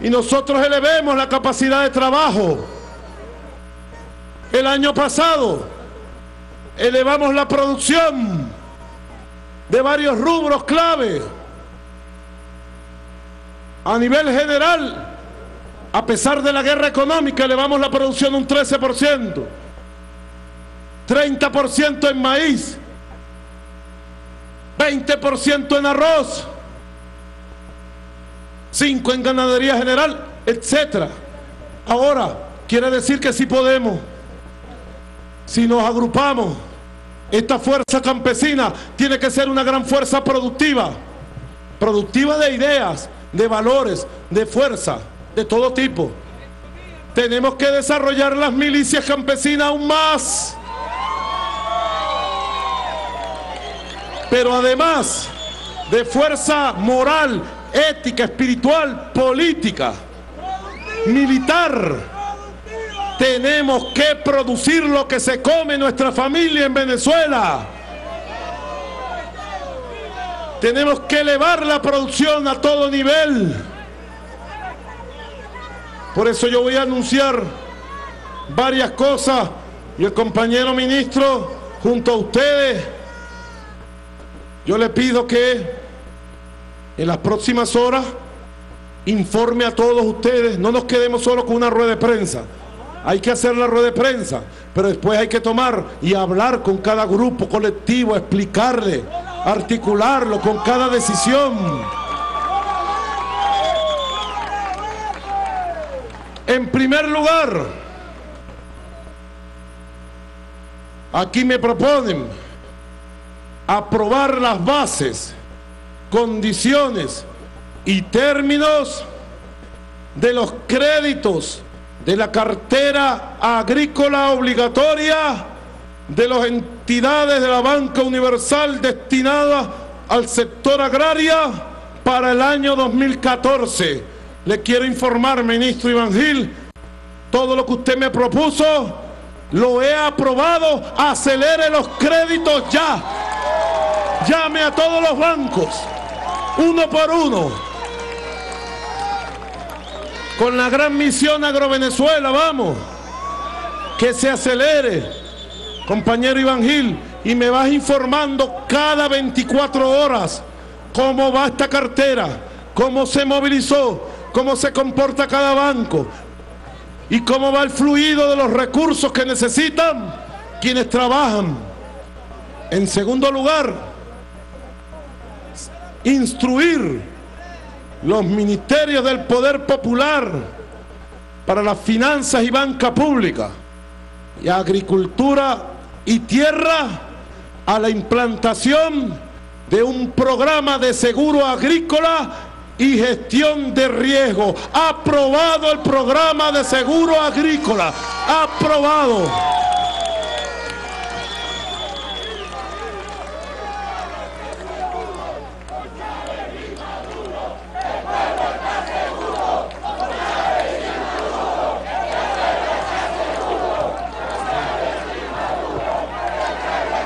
Y nosotros elevemos la capacidad de trabajo. El año pasado elevamos la producción de varios rubros clave. A nivel general, a pesar de la guerra económica, elevamos la producción un 13%. 30% en maíz, 20% en arroz, 5 en ganadería general, etcétera. Ahora, quiere decir que sí podemos. Si nos agrupamos, esta fuerza campesina tiene que ser una gran fuerza productiva, productiva de ideas, de valores, de fuerza, de todo tipo. Tenemos que desarrollar las milicias campesinas aún más. pero además de fuerza moral, ética, espiritual, política, militar. Tenemos que producir lo que se come nuestra familia en Venezuela. Tenemos que elevar la producción a todo nivel. Por eso yo voy a anunciar varias cosas y el compañero ministro junto a ustedes yo le pido que en las próximas horas informe a todos ustedes, no nos quedemos solo con una rueda de prensa. Hay que hacer la rueda de prensa, pero después hay que tomar y hablar con cada grupo colectivo, explicarle, articularlo con cada decisión. En primer lugar, aquí me proponen aprobar las bases, condiciones y términos de los créditos de la cartera agrícola obligatoria de las entidades de la banca universal destinada al sector agraria para el año 2014. Le quiero informar, ministro Iván Gil, todo lo que usted me propuso, lo he aprobado, acelere los créditos ya. Llame a todos los bancos, uno por uno. Con la gran misión Agrovenezuela, vamos. Que se acelere, compañero Iván Gil, y me vas informando cada 24 horas cómo va esta cartera, cómo se movilizó, cómo se comporta cada banco y cómo va el fluido de los recursos que necesitan quienes trabajan. En segundo lugar, instruir los ministerios del poder popular para las finanzas y banca pública y agricultura y tierra a la implantación de un programa de seguro agrícola y gestión de riesgo. Aprobado el programa de seguro agrícola. Aprobado.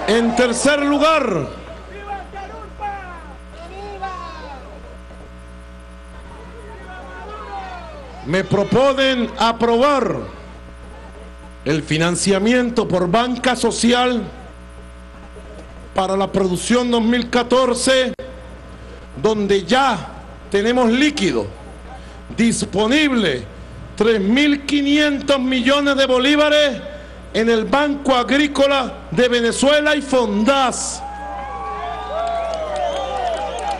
En tercer lugar, me proponen aprobar el financiamiento por banca social para la producción 2014, donde ya tenemos líquido disponible 3.500 millones de bolívares en el Banco Agrícola de Venezuela y Fondas.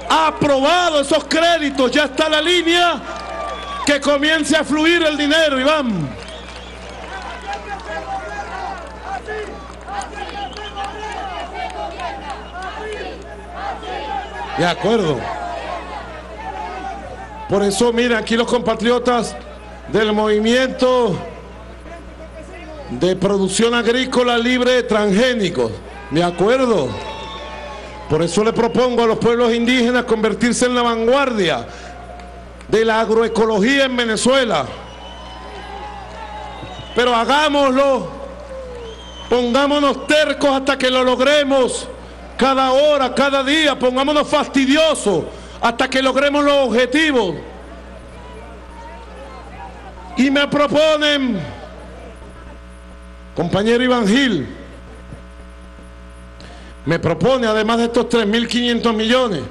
Ha aprobado esos créditos, ya está la línea que comience a fluir el dinero, Iván. De acuerdo. Por eso, mira, aquí los compatriotas del movimiento de producción agrícola libre de transgénicos. ¿De acuerdo? Por eso le propongo a los pueblos indígenas convertirse en la vanguardia de la agroecología en Venezuela. Pero hagámoslo, pongámonos tercos hasta que lo logremos, cada hora, cada día, pongámonos fastidiosos hasta que logremos los objetivos. Y me proponen, compañero Iván Gil, me propone, además de estos 3.500 millones,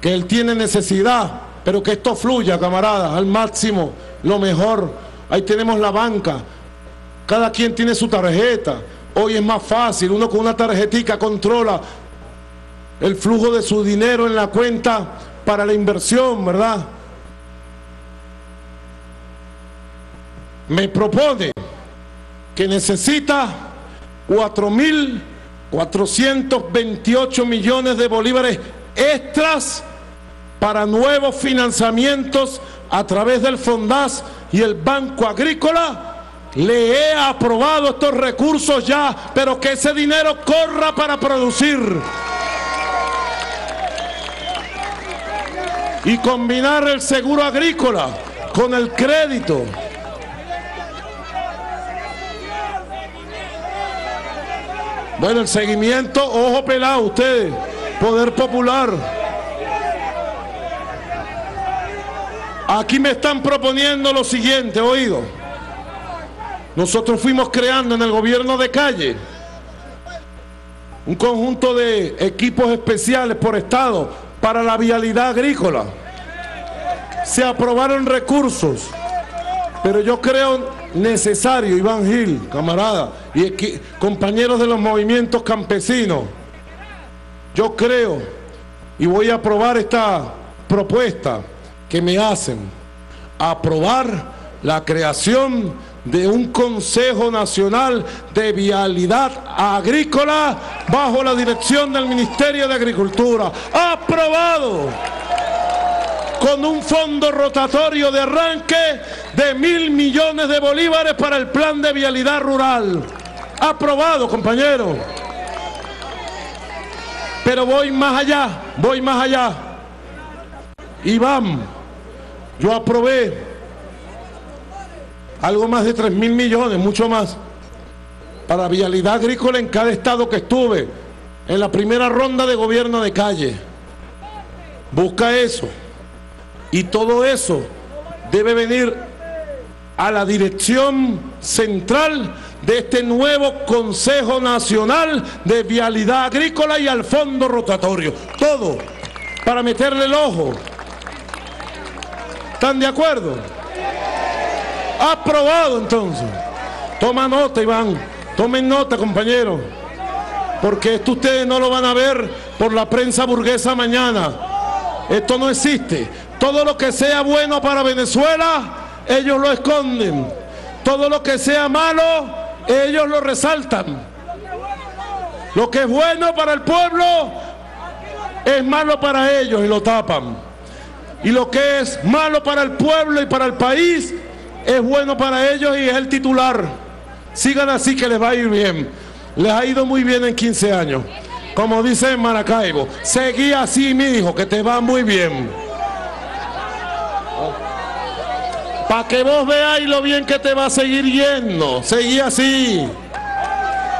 que él tiene necesidad, pero que esto fluya, camaradas, al máximo, lo mejor. Ahí tenemos la banca, cada quien tiene su tarjeta. Hoy es más fácil, uno con una tarjetica controla el flujo de su dinero en la cuenta para la inversión, ¿verdad? Me propone que necesita 4.428 millones de bolívares extras para nuevos financiamientos a través del Fondas y el Banco Agrícola. Le he aprobado estos recursos ya, pero que ese dinero corra para producir. Y combinar el seguro agrícola con el crédito. Bueno, el seguimiento, ojo pelado, ustedes, Poder Popular. Aquí me están proponiendo lo siguiente, oído. Nosotros fuimos creando en el gobierno de calle un conjunto de equipos especiales por estado para la vialidad agrícola. Se aprobaron recursos, pero yo creo necesario, Iván Gil, camarada, y compañeros de los movimientos campesinos, yo creo y voy a aprobar esta propuesta que me hacen, aprobar la creación de un Consejo Nacional de Vialidad Agrícola bajo la dirección del Ministerio de Agricultura. Aprobado con un fondo rotatorio de arranque de mil millones de bolívares para el plan de vialidad rural. Aprobado, compañero. Pero voy más allá, voy más allá. Iván, yo aprobé algo más de 3 mil millones, mucho más, para vialidad agrícola en cada estado que estuve, en la primera ronda de gobierno de calle. Busca eso. Y todo eso debe venir a la dirección central de este nuevo Consejo Nacional de Vialidad Agrícola y al Fondo Rotatorio. Todo para meterle el ojo. ¿Están de acuerdo? Aprobado entonces. Toma nota, Iván. Tomen nota, compañeros. Porque esto ustedes no lo van a ver por la prensa burguesa mañana. Esto no existe. Todo lo que sea bueno para Venezuela, ellos lo esconden. Todo lo que sea malo, ellos lo resaltan. Lo que es bueno para el pueblo es malo para ellos y lo tapan. Y lo que es malo para el pueblo y para el país es bueno para ellos y es el titular. Sigan así que les va a ir bien. Les ha ido muy bien en 15 años. Como dice en Maracaibo, seguí así, mi hijo, que te va muy bien. Para que vos veáis lo bien que te va a seguir yendo. Seguí así.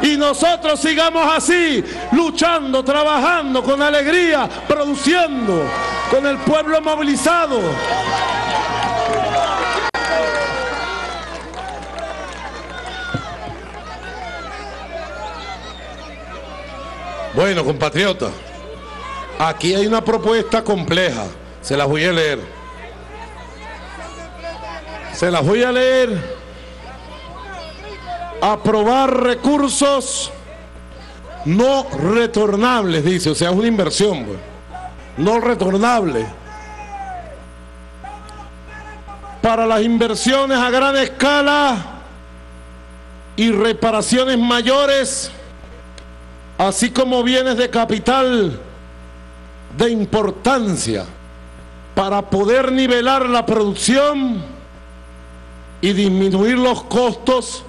Y nosotros sigamos así, luchando, trabajando con alegría, produciendo, con el pueblo movilizado. Bueno, compatriota, aquí hay una propuesta compleja. Se las voy a leer. Se las voy a leer. Aprobar recursos no retornables, dice. O sea, es una inversión, pues. No retornable. Para las inversiones a gran escala y reparaciones mayores así como bienes de capital de importancia para poder nivelar la producción y disminuir los costos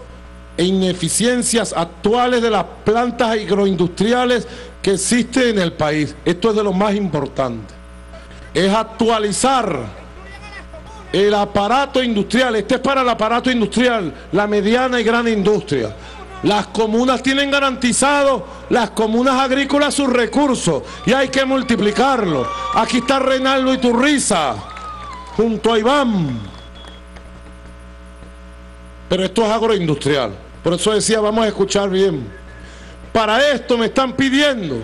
e ineficiencias actuales de las plantas agroindustriales que existen en el país. Esto es de lo más importante. Es actualizar el aparato industrial. Este es para el aparato industrial, la mediana y gran industria las comunas tienen garantizado, las comunas agrícolas, sus recursos y hay que multiplicarlo. Aquí está Reinaldo Iturriza, junto a Iván. Pero esto es agroindustrial. Por eso decía, vamos a escuchar bien. Para esto me están pidiendo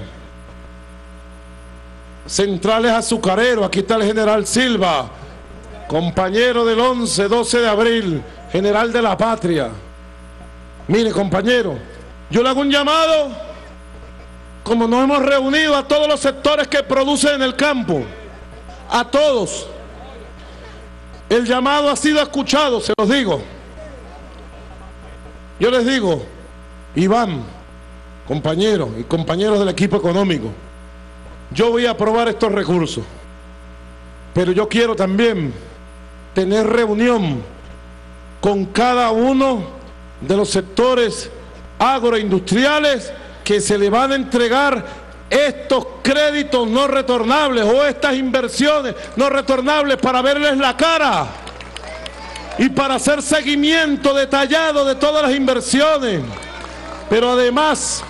centrales azucareros. Aquí está el general Silva, compañero del 11, 12 de abril, general de la patria. Mire, compañero, yo le hago un llamado, como nos hemos reunido a todos los sectores que producen en el campo, a todos. El llamado ha sido escuchado, se los digo. Yo les digo, Iván, compañeros y compañeros del equipo económico, yo voy a aprobar estos recursos, pero yo quiero también tener reunión con cada uno de los sectores agroindustriales que se le van a entregar estos créditos no retornables o estas inversiones no retornables para verles la cara y para hacer seguimiento detallado de todas las inversiones, pero además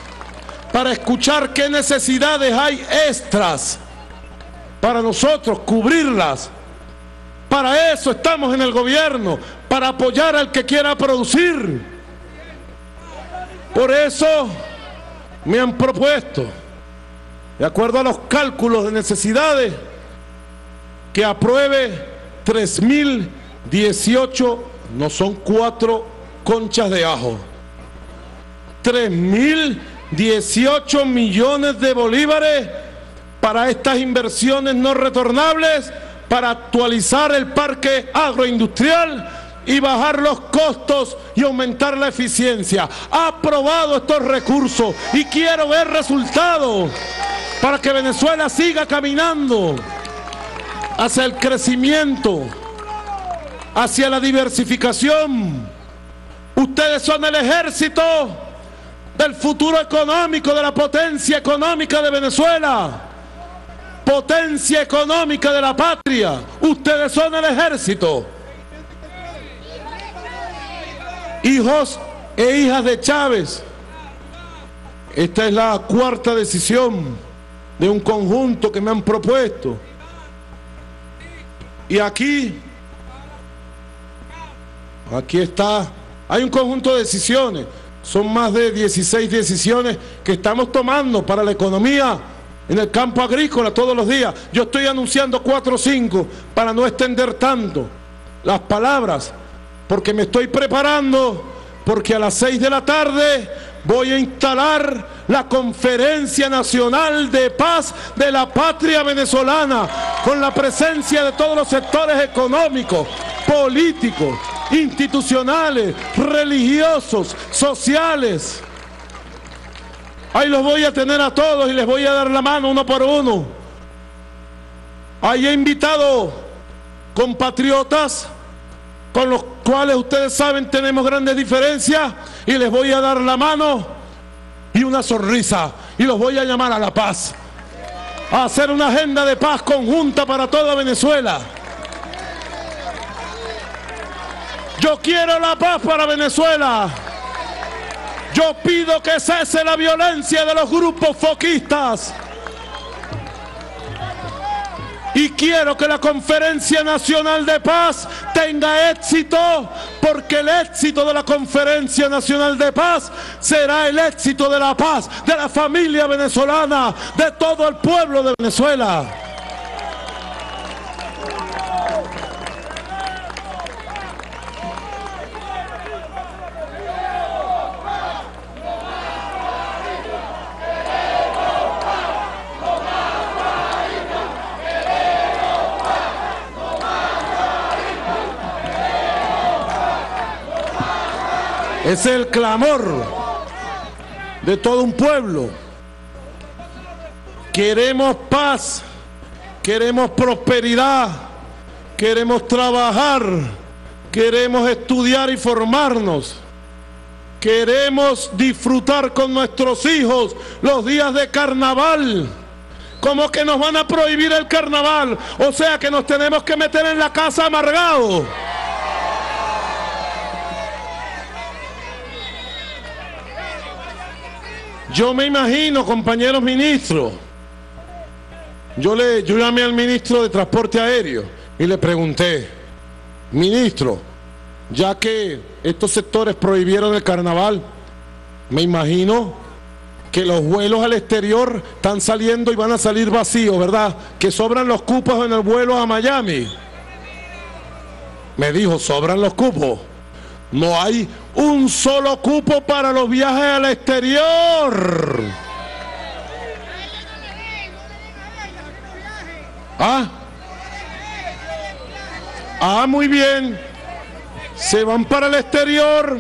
para escuchar qué necesidades hay extras para nosotros cubrirlas. Para eso estamos en el gobierno, para apoyar al que quiera producir. Por eso me han propuesto, de acuerdo a los cálculos de necesidades, que apruebe 3.018, no son cuatro conchas de ajo, 3.018 millones de bolívares para estas inversiones no retornables, para actualizar el parque agroindustrial y bajar los costos y aumentar la eficiencia. Ha aprobado estos recursos y quiero ver resultados para que Venezuela siga caminando hacia el crecimiento, hacia la diversificación. Ustedes son el ejército del futuro económico, de la potencia económica de Venezuela. Potencia económica de la patria. Ustedes son el ejército. hijos e hijas de Chávez. Esta es la cuarta decisión de un conjunto que me han propuesto. Y aquí, aquí está, hay un conjunto de decisiones. Son más de 16 decisiones que estamos tomando para la economía en el campo agrícola todos los días. Yo estoy anunciando cuatro o cinco para no extender tanto las palabras porque me estoy preparando, porque a las seis de la tarde voy a instalar la Conferencia Nacional de Paz de la Patria Venezolana, con la presencia de todos los sectores económicos, políticos, institucionales, religiosos, sociales. Ahí los voy a tener a todos y les voy a dar la mano uno por uno. Ahí he invitado compatriotas con los cuales ustedes saben tenemos grandes diferencias y les voy a dar la mano y una sonrisa y los voy a llamar a la paz, a hacer una agenda de paz conjunta para toda Venezuela. Yo quiero la paz para Venezuela. Yo pido que cese la violencia de los grupos foquistas. Y quiero que la Conferencia Nacional de Paz tenga éxito, porque el éxito de la Conferencia Nacional de Paz será el éxito de la paz de la familia venezolana, de todo el pueblo de Venezuela. Es el clamor de todo un pueblo. Queremos paz, queremos prosperidad, queremos trabajar, queremos estudiar y formarnos. Queremos disfrutar con nuestros hijos los días de carnaval. Como que nos van a prohibir el carnaval. O sea que nos tenemos que meter en la casa amargados. Yo me imagino, compañeros ministros, yo le yo llamé al ministro de Transporte Aéreo y le pregunté, ministro, ya que estos sectores prohibieron el carnaval, me imagino que los vuelos al exterior están saliendo y van a salir vacíos, ¿verdad? Que sobran los cupos en el vuelo a Miami. Me dijo, sobran los cupos. No hay un solo cupo para los viajes al exterior. Ah. Ah, muy bien. Se van para el exterior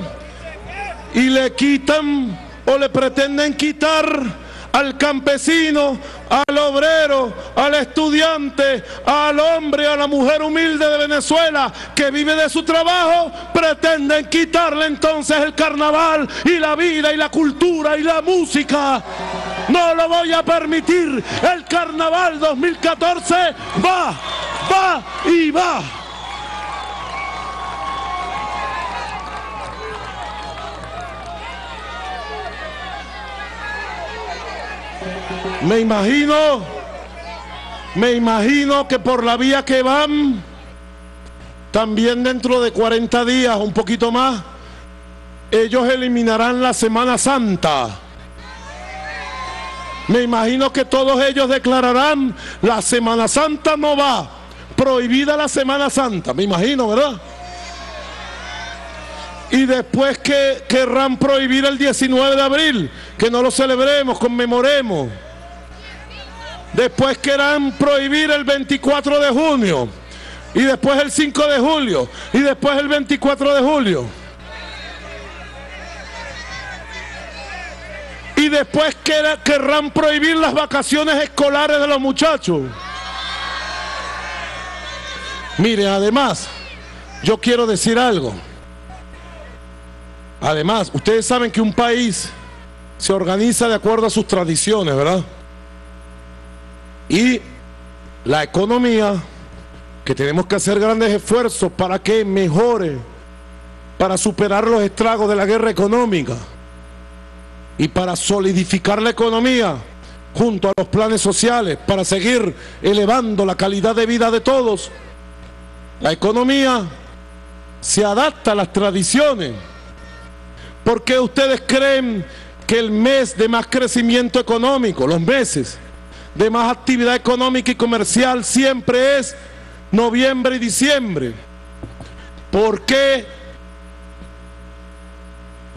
y le quitan o le pretenden quitar al campesino, al obrero, al estudiante, al hombre, a la mujer humilde de Venezuela que vive de su trabajo, pretenden quitarle entonces el carnaval y la vida y la cultura y la música. No lo voy a permitir. El carnaval 2014 va, va y va. Me imagino, me imagino que por la vía que van, también dentro de 40 días, un poquito más, ellos eliminarán la Semana Santa. Me imagino que todos ellos declararán, la Semana Santa no va, prohibida la Semana Santa, me imagino, ¿verdad? Y después que querrán prohibir el 19 de abril, que no lo celebremos, conmemoremos. Después querrán prohibir el 24 de junio. Y después el 5 de julio. Y después el 24 de julio. Y después querrán prohibir las vacaciones escolares de los muchachos. Mire, además, yo quiero decir algo. Además, ustedes saben que un país se organiza de acuerdo a sus tradiciones, ¿verdad? Y la economía, que tenemos que hacer grandes esfuerzos para que mejore, para superar los estragos de la guerra económica y para solidificar la economía junto a los planes sociales, para seguir elevando la calidad de vida de todos. La economía se adapta a las tradiciones. ¿Por qué ustedes creen que el mes de más crecimiento económico, los meses de más actividad económica y comercial siempre es noviembre y diciembre? Porque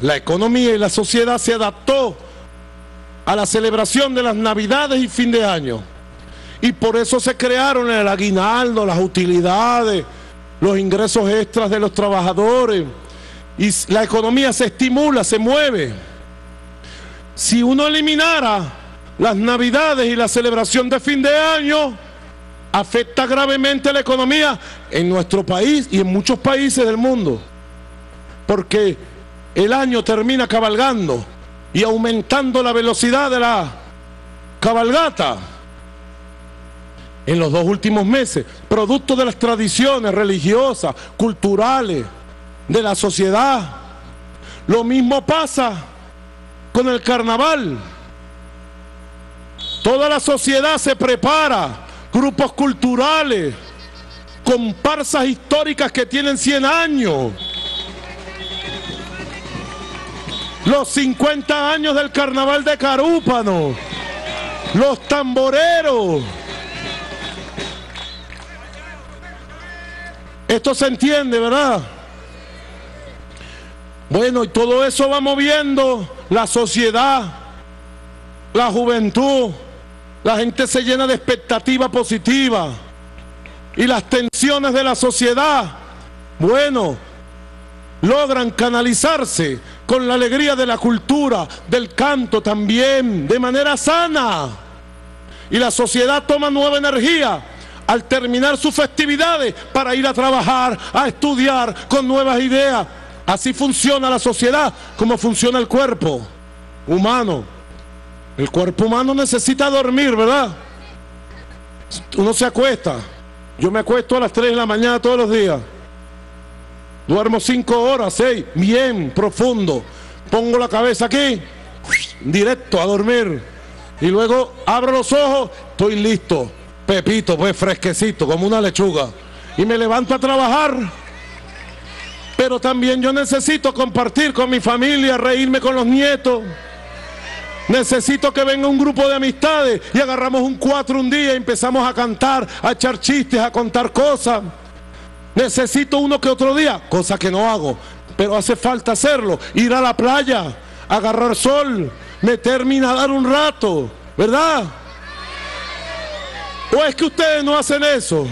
la economía y la sociedad se adaptó a la celebración de las navidades y fin de año. Y por eso se crearon el aguinaldo, las utilidades, los ingresos extras de los trabajadores y la economía se estimula, se mueve. Si uno eliminara las navidades y la celebración de fin de año, afecta gravemente la economía en nuestro país y en muchos países del mundo. Porque el año termina cabalgando y aumentando la velocidad de la cabalgata en los dos últimos meses, producto de las tradiciones religiosas, culturales, de la sociedad. Lo mismo pasa con el carnaval. Toda la sociedad se prepara, grupos culturales, comparsas históricas que tienen 100 años. Los 50 años del carnaval de Carúpano, los tamboreros. Esto se entiende, ¿verdad? Bueno, y todo eso va moviendo la sociedad, la juventud, la gente se llena de expectativa positiva y las tensiones de la sociedad, bueno, logran canalizarse con la alegría de la cultura, del canto también, de manera sana. Y la sociedad toma nueva energía al terminar sus festividades para ir a trabajar, a estudiar con nuevas ideas. Así funciona la sociedad, como funciona el cuerpo humano. El cuerpo humano necesita dormir, ¿verdad? Uno se acuesta. Yo me acuesto a las 3 de la mañana todos los días. Duermo 5 horas, 6, bien profundo. Pongo la cabeza aquí, directo a dormir. Y luego abro los ojos, estoy listo. Pepito, pues fresquecito, como una lechuga. Y me levanto a trabajar. Pero también yo necesito compartir con mi familia, reírme con los nietos. Necesito que venga un grupo de amistades y agarramos un cuatro un día y empezamos a cantar, a echar chistes, a contar cosas. Necesito uno que otro día, cosa que no hago, pero hace falta hacerlo. Ir a la playa, agarrar sol, meterme y nadar un rato, ¿verdad? ¿O es que ustedes no hacen eso?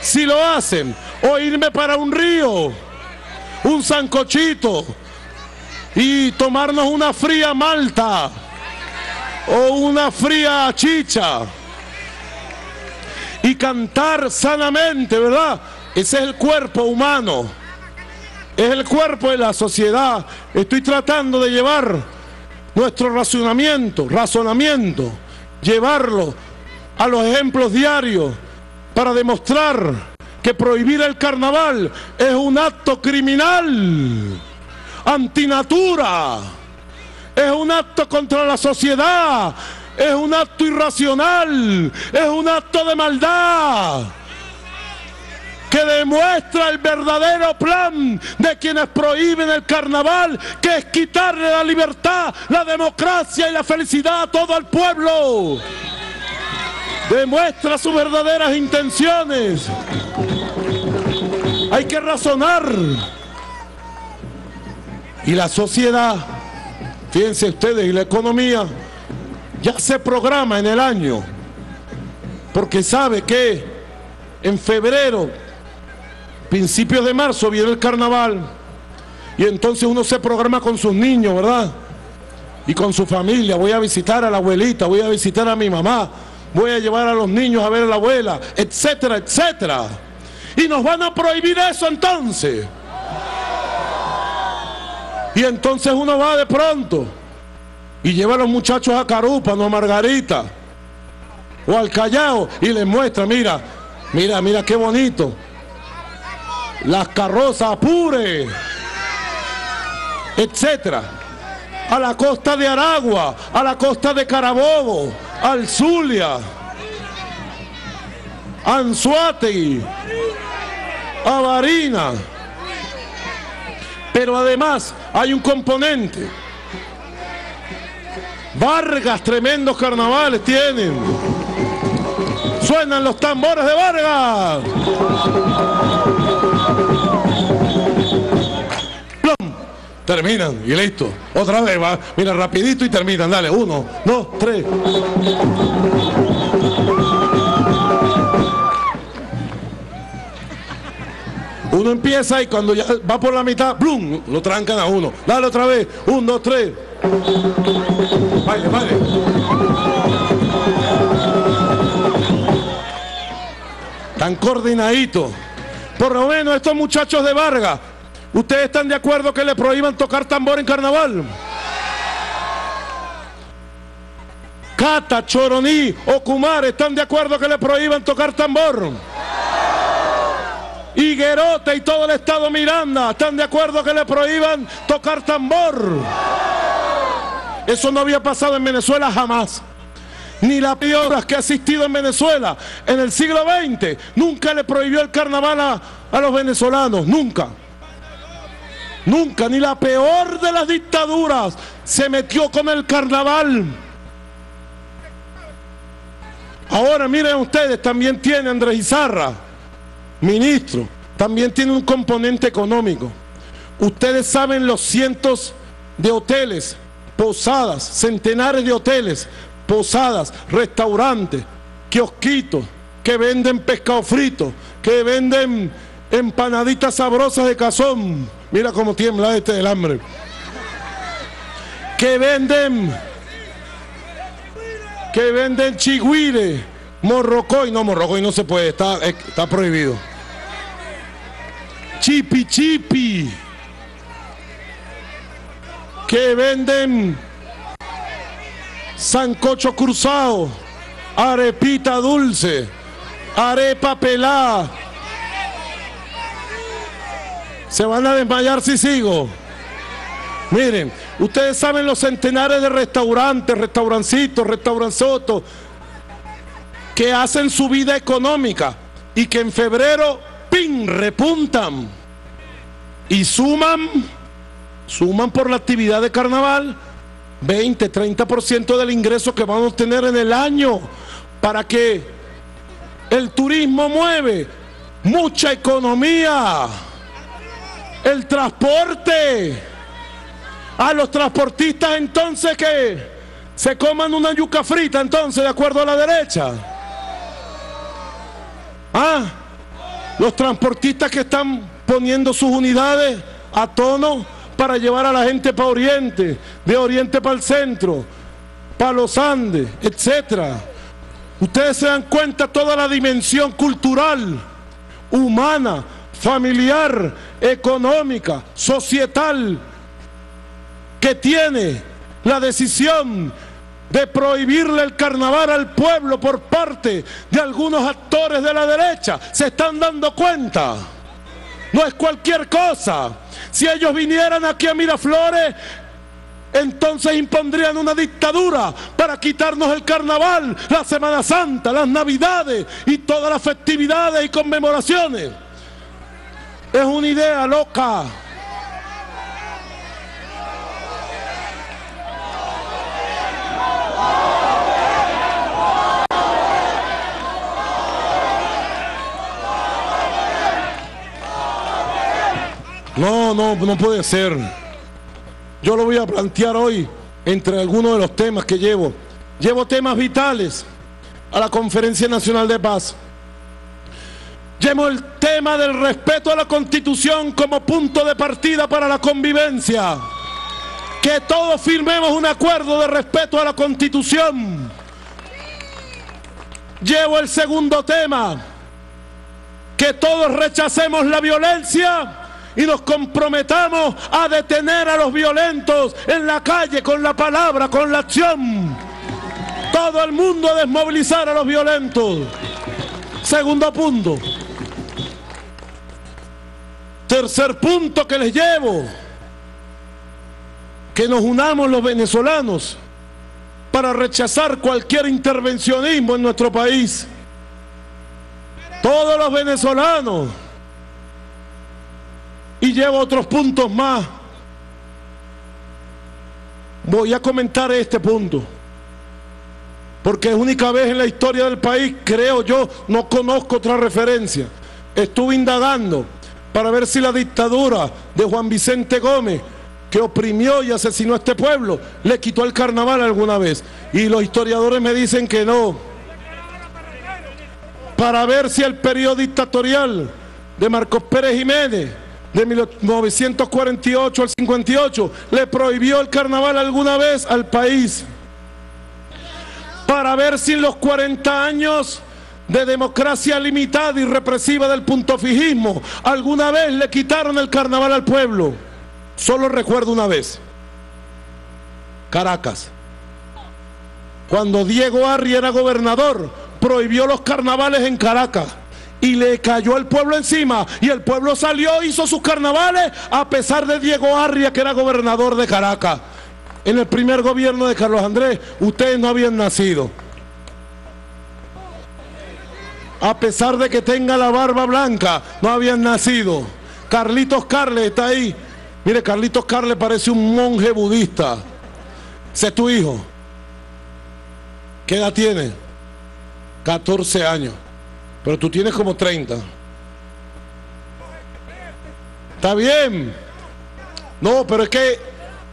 Si lo hacen, o irme para un río, un sancochito y tomarnos una fría malta o una fría chicha y cantar sanamente, ¿verdad? Ese es el cuerpo humano, es el cuerpo de la sociedad. Estoy tratando de llevar nuestro razonamiento, razonamiento, llevarlo a los ejemplos diarios para demostrar que prohibir el carnaval es un acto criminal, antinatura, es un acto contra la sociedad, es un acto irracional, es un acto de maldad que demuestra el verdadero plan de quienes prohíben el carnaval, que es quitarle la libertad, la democracia y la felicidad a todo el pueblo. Demuestra sus verdaderas intenciones. Hay que razonar. Y la sociedad, fíjense ustedes, y la economía ya se programa en el año, porque sabe que en febrero, principios de marzo, viene el carnaval, y entonces uno se programa con sus niños, ¿verdad? Y con su familia, voy a visitar a la abuelita, voy a visitar a mi mamá, voy a llevar a los niños a ver a la abuela, etcétera, etcétera. Y nos van a prohibir eso entonces. Y entonces uno va de pronto y lleva a los muchachos a Carúpano, a Margarita o al Callao y les muestra, mira, mira, mira qué bonito. Las carrozas Apure, etcétera. A la costa de Aragua, a la costa de Carabobo, al Zulia, Anzuategui, a Varina. Pero además hay un componente. Vargas, tremendos carnavales tienen. Suenan los tambores de Vargas. Plum. Terminan y listo. Otra vez va. Mira, rapidito y terminan. Dale, uno, dos, tres. Uno empieza y cuando ya va por la mitad, ¡blum! Lo trancan a uno. Dale otra vez. Uno, dos, tres. Vale, vale. Tan coordinadito. Por lo menos estos muchachos de Vargas, ¿ustedes están de acuerdo que le prohíban tocar tambor en carnaval? Cata, Choroní o Kumar, ¿están de acuerdo que le prohíban tocar tambor? Higuerote y todo el estado Miranda, ¿están de acuerdo que le prohíban tocar tambor? Eso no había pasado en Venezuela jamás. Ni la peor que ha existido en Venezuela en el siglo XX nunca le prohibió el carnaval a, a los venezolanos, nunca. Nunca, ni la peor de las dictaduras se metió con el carnaval. Ahora miren ustedes, también tiene Andrés Izarra, ministro, también tiene un componente económico. Ustedes saben los cientos de hoteles, posadas, centenares de hoteles, posadas, restaurantes, kiosquitos, que venden pescado frito, que venden empanaditas sabrosas de cazón. Mira cómo tiembla este del hambre. Que venden que venden chigüire, morrocoy, no morrocoy no se puede, está, eh, está prohibido. Chipi chipi, que venden sancocho cruzado, arepita dulce, arepa pelada. Se van a desmayar si sigo. Miren, ustedes saben los centenares de restaurantes, restaurancitos, restauranzotos, que hacen su vida económica y que en febrero, ¡pin!, repuntan y suman, suman por la actividad de carnaval 20, 30% del ingreso que vamos a tener en el año para que el turismo mueve mucha economía, el transporte a los transportistas entonces que se coman una yuca frita entonces de acuerdo a la derecha. Ah, los transportistas que están poniendo sus unidades a tono para llevar a la gente para Oriente, de Oriente para el centro, para los Andes, etcétera. Ustedes se dan cuenta toda la dimensión cultural, humana, familiar, económica, societal que tiene la decisión de prohibirle el carnaval al pueblo por parte de algunos actores de la derecha. ¿Se están dando cuenta? No es cualquier cosa. Si ellos vinieran aquí a Miraflores, entonces impondrían una dictadura para quitarnos el carnaval, la Semana Santa, las Navidades y todas las festividades y conmemoraciones. Es una idea loca. No, no, no puede ser. Yo lo voy a plantear hoy entre algunos de los temas que llevo. Llevo temas vitales a la Conferencia Nacional de Paz. Llevo el tema del respeto a la Constitución como punto de partida para la convivencia. Que todos firmemos un acuerdo de respeto a la Constitución. Llevo el segundo tema. Que todos rechacemos la violencia y nos comprometamos a detener a los violentos en la calle con la palabra, con la acción. Todo el mundo a desmovilizar a los violentos. Segundo punto. Tercer punto que les llevo. Que nos unamos los venezolanos para rechazar cualquier intervencionismo en nuestro país. Todos los venezolanos y llevo otros puntos más. Voy a comentar este punto. Porque es única vez en la historia del país, creo yo, no conozco otra referencia. Estuve indagando para ver si la dictadura de Juan Vicente Gómez, que oprimió y asesinó a este pueblo, le quitó el carnaval alguna vez. Y los historiadores me dicen que no. Para ver si el periodo dictatorial de Marcos Pérez Jiménez de 1948 al 58 le prohibió el carnaval alguna vez al país para ver si los 40 años de democracia limitada y represiva del puntofijismo alguna vez le quitaron el carnaval al pueblo. Solo recuerdo una vez. Caracas. Cuando Diego Arri era gobernador, prohibió los carnavales en Caracas y le cayó el pueblo encima y el pueblo salió, hizo sus carnavales a pesar de Diego Arria que era gobernador de Caracas. en el primer gobierno de Carlos Andrés, ustedes no habían nacido. A pesar de que tenga la barba blanca, no habían nacido. Carlitos Carles está ahí. Mire, Carlitos Carles parece un monje budista. Ese es tu hijo. ¿Qué edad tiene? 14 años. Pero tú tienes como 30. Está bien. No, pero es que,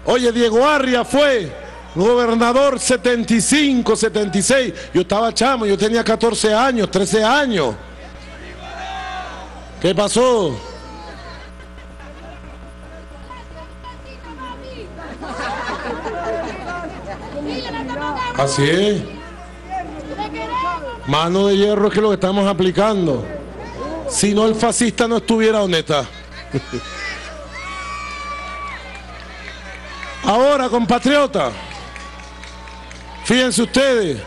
oye, Diego Arria fue gobernador 75, 76. Yo estaba chamo, yo tenía 14 años, 13 años. ¿Qué pasó? Así es. Mano de hierro que lo que estamos aplicando. Si no, el fascista no estuviera honesta. Ahora, compatriota, fíjense ustedes,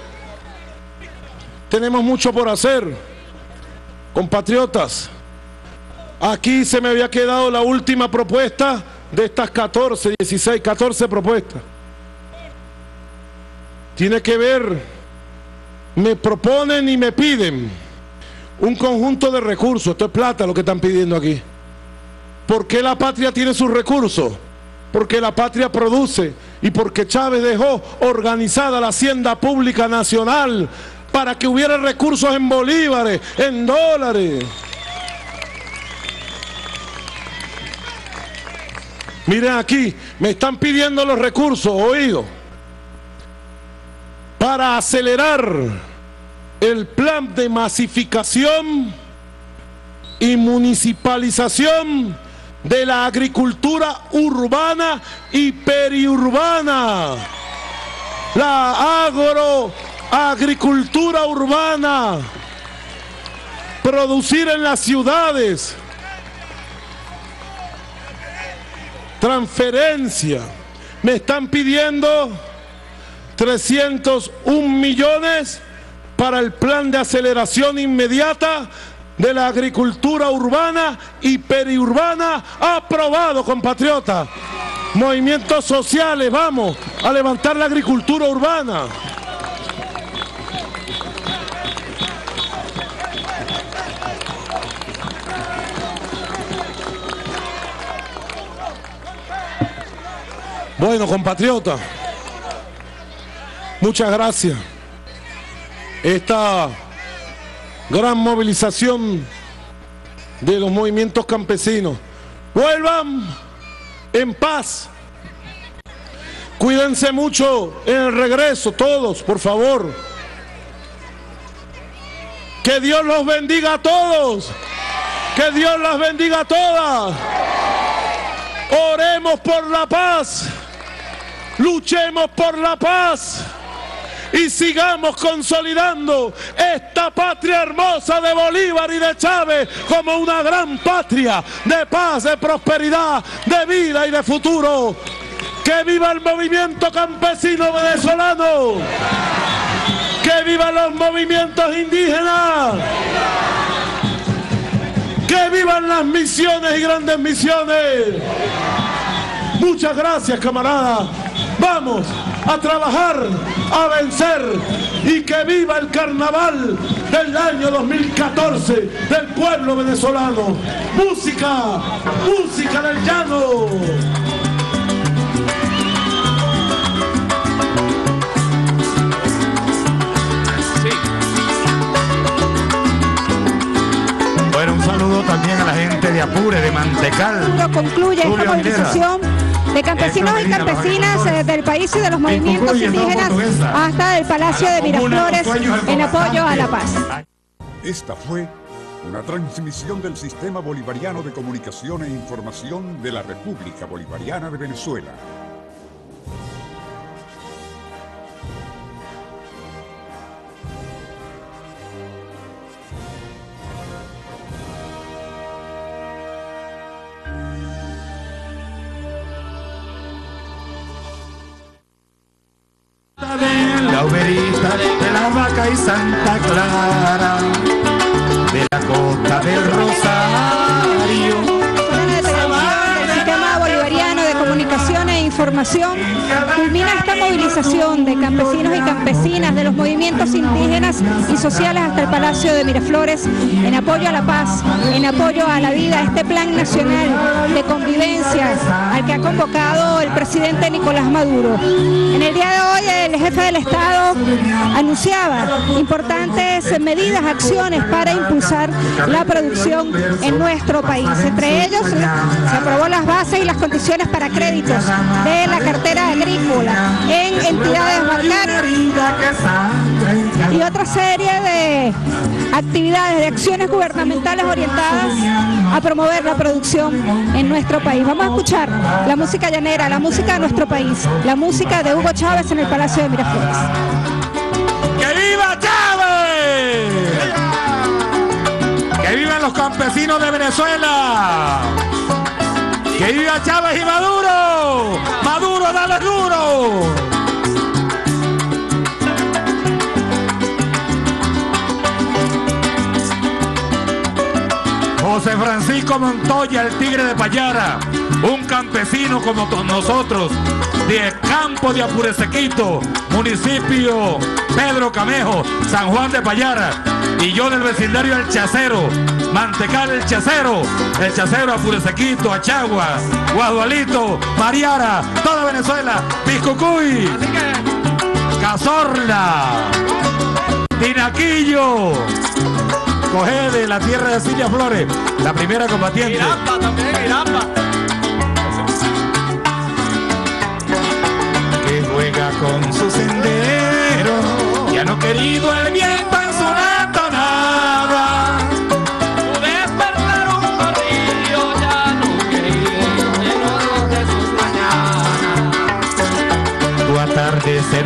tenemos mucho por hacer, compatriotas. Aquí se me había quedado la última propuesta de estas 14, 16, 14 propuestas. Tiene que ver, me proponen y me piden un conjunto de recursos, esto es plata lo que están pidiendo aquí. ¿Por qué la patria tiene sus recursos? Porque la patria produce y porque Chávez dejó organizada la hacienda pública nacional para que hubiera recursos en bolívares, en dólares. Miren aquí, me están pidiendo los recursos, oído, para acelerar el plan de masificación y municipalización de la agricultura urbana y periurbana. La agroagricultura urbana. Producir en las ciudades. Transferencia. Me están pidiendo 301 millones para el plan de aceleración inmediata de la agricultura urbana y periurbana aprobado, compatriota. Movimientos sociales, vamos a levantar la agricultura urbana. Bueno, compatriota, muchas gracias. Esta gran movilización de los movimientos campesinos. Vuelvan en paz. Cuídense mucho en el regreso, todos, por favor. Que Dios los bendiga a todos. Que Dios las bendiga a todas. Oremos por la paz. Luchemos por la paz y sigamos consolidando esta patria hermosa de Bolívar y de Chávez como una gran patria de paz, de prosperidad, de vida y de futuro. Que viva el movimiento campesino venezolano. Que vivan los movimientos indígenas. Que vivan las misiones y grandes misiones. Muchas gracias, camaradas. Vamos a trabajar, a vencer y que viva el carnaval del año 2014 del pueblo venezolano. Música, música del llano. Bueno, un saludo también a la gente de Apure, de Mantecal. Concluye esta movilización de campesinos y campesinas eh, del país y de los movimientos indígenas hasta el Palacio de Miraflores en apoyo a la paz. Esta fue una transmisión del Sistema Bolivariano de Comunicación e Información de la República Bolivariana de Venezuela. La vaca y Santa Clara, Culmina esta movilización de campesinos y campesinas de los movimientos indígenas y sociales hasta el Palacio de Miraflores en apoyo a la paz, en apoyo a la vida, este plan nacional de convivencia al que ha convocado el presidente Nicolás Maduro. En el día de hoy el jefe del Estado anunciaba importantes medidas, acciones para impulsar la producción en nuestro país. Entre ellos se aprobó las bases y las condiciones para créditos de la cartera agrícola en entidades bancarias y otra serie de actividades, de acciones gubernamentales orientadas a promover la producción en nuestro país. Vamos a escuchar la música llanera, la música de nuestro país, la música de Hugo Chávez en el Palacio de Miraflores. ¡Que viva Chávez! ¡Que vivan los campesinos de Venezuela! ¡Que viva Chávez y Maduro! ¡Maduro, dale duro! José Francisco Montoya, el tigre de Payara, un campesino como nosotros, de Campo de Apuresequito, municipio Pedro Camejo, San Juan de Payara, y yo del vecindario El Chacero, Mantecal El Chacero, El Chacero Apuresequito, Achagua, Guadualito, Mariara, toda Venezuela, Piscucuy, Cazorla, Tinaquillo, Coge de la tierra de Silvia Flores, la primera combatiente. Irapa también, Irapa. que juega con su sendero, ya no querido el viento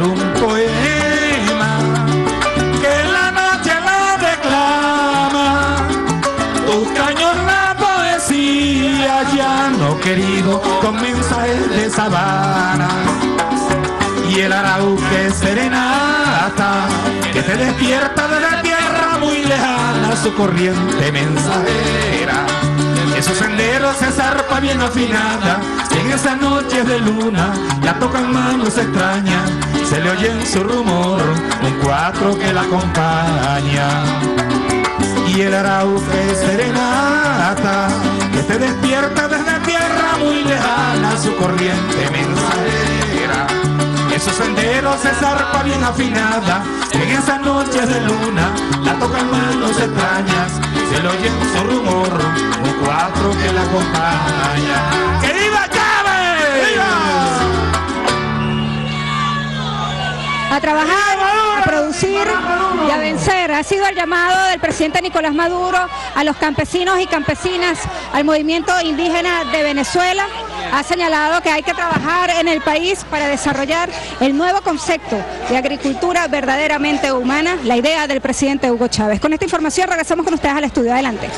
un poema que la noche la declama. Tus caños la poesía ya no querido con mensajes de sabana. Y el arauque serenata que te despierta desde tierra muy lejana su corriente mensajera. Esos senderos se zarpa bien afinada y en esas noches de luna la tocan manos extrañas, se le oye en su rumor un cuatro que la acompaña. Y el arauque serenata que te despierta desde tierra muy lejana su corriente mensajera. Esos senderos se zarpa bien afinada en esas noches de luna la tocan manos extrañas, se le oye en su rumor un cuatro que la acompaña. ¡Que a trabajar, a producir y a vencer. Ha sido el llamado del presidente Nicolás Maduro a los campesinos y campesinas, al movimiento indígena de Venezuela. Ha señalado que hay que trabajar en el país para desarrollar el nuevo concepto de agricultura verdaderamente humana, la idea del presidente Hugo Chávez. Con esta información regresamos con ustedes al estudio. Adelante.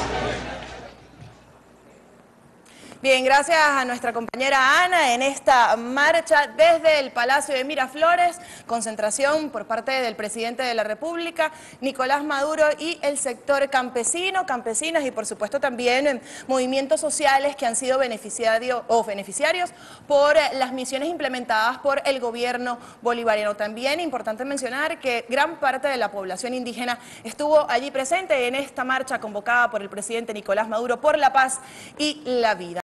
Bien, gracias a nuestra compañera Ana en esta marcha desde el Palacio de Miraflores, concentración por parte del presidente de la República, Nicolás Maduro y el sector campesino, campesinas y por supuesto también eh, movimientos sociales que han sido beneficiarios o beneficiarios por las misiones implementadas por el gobierno bolivariano. También importante mencionar que gran parte de la población indígena estuvo allí presente en esta marcha convocada por el presidente Nicolás Maduro por la paz y la vida.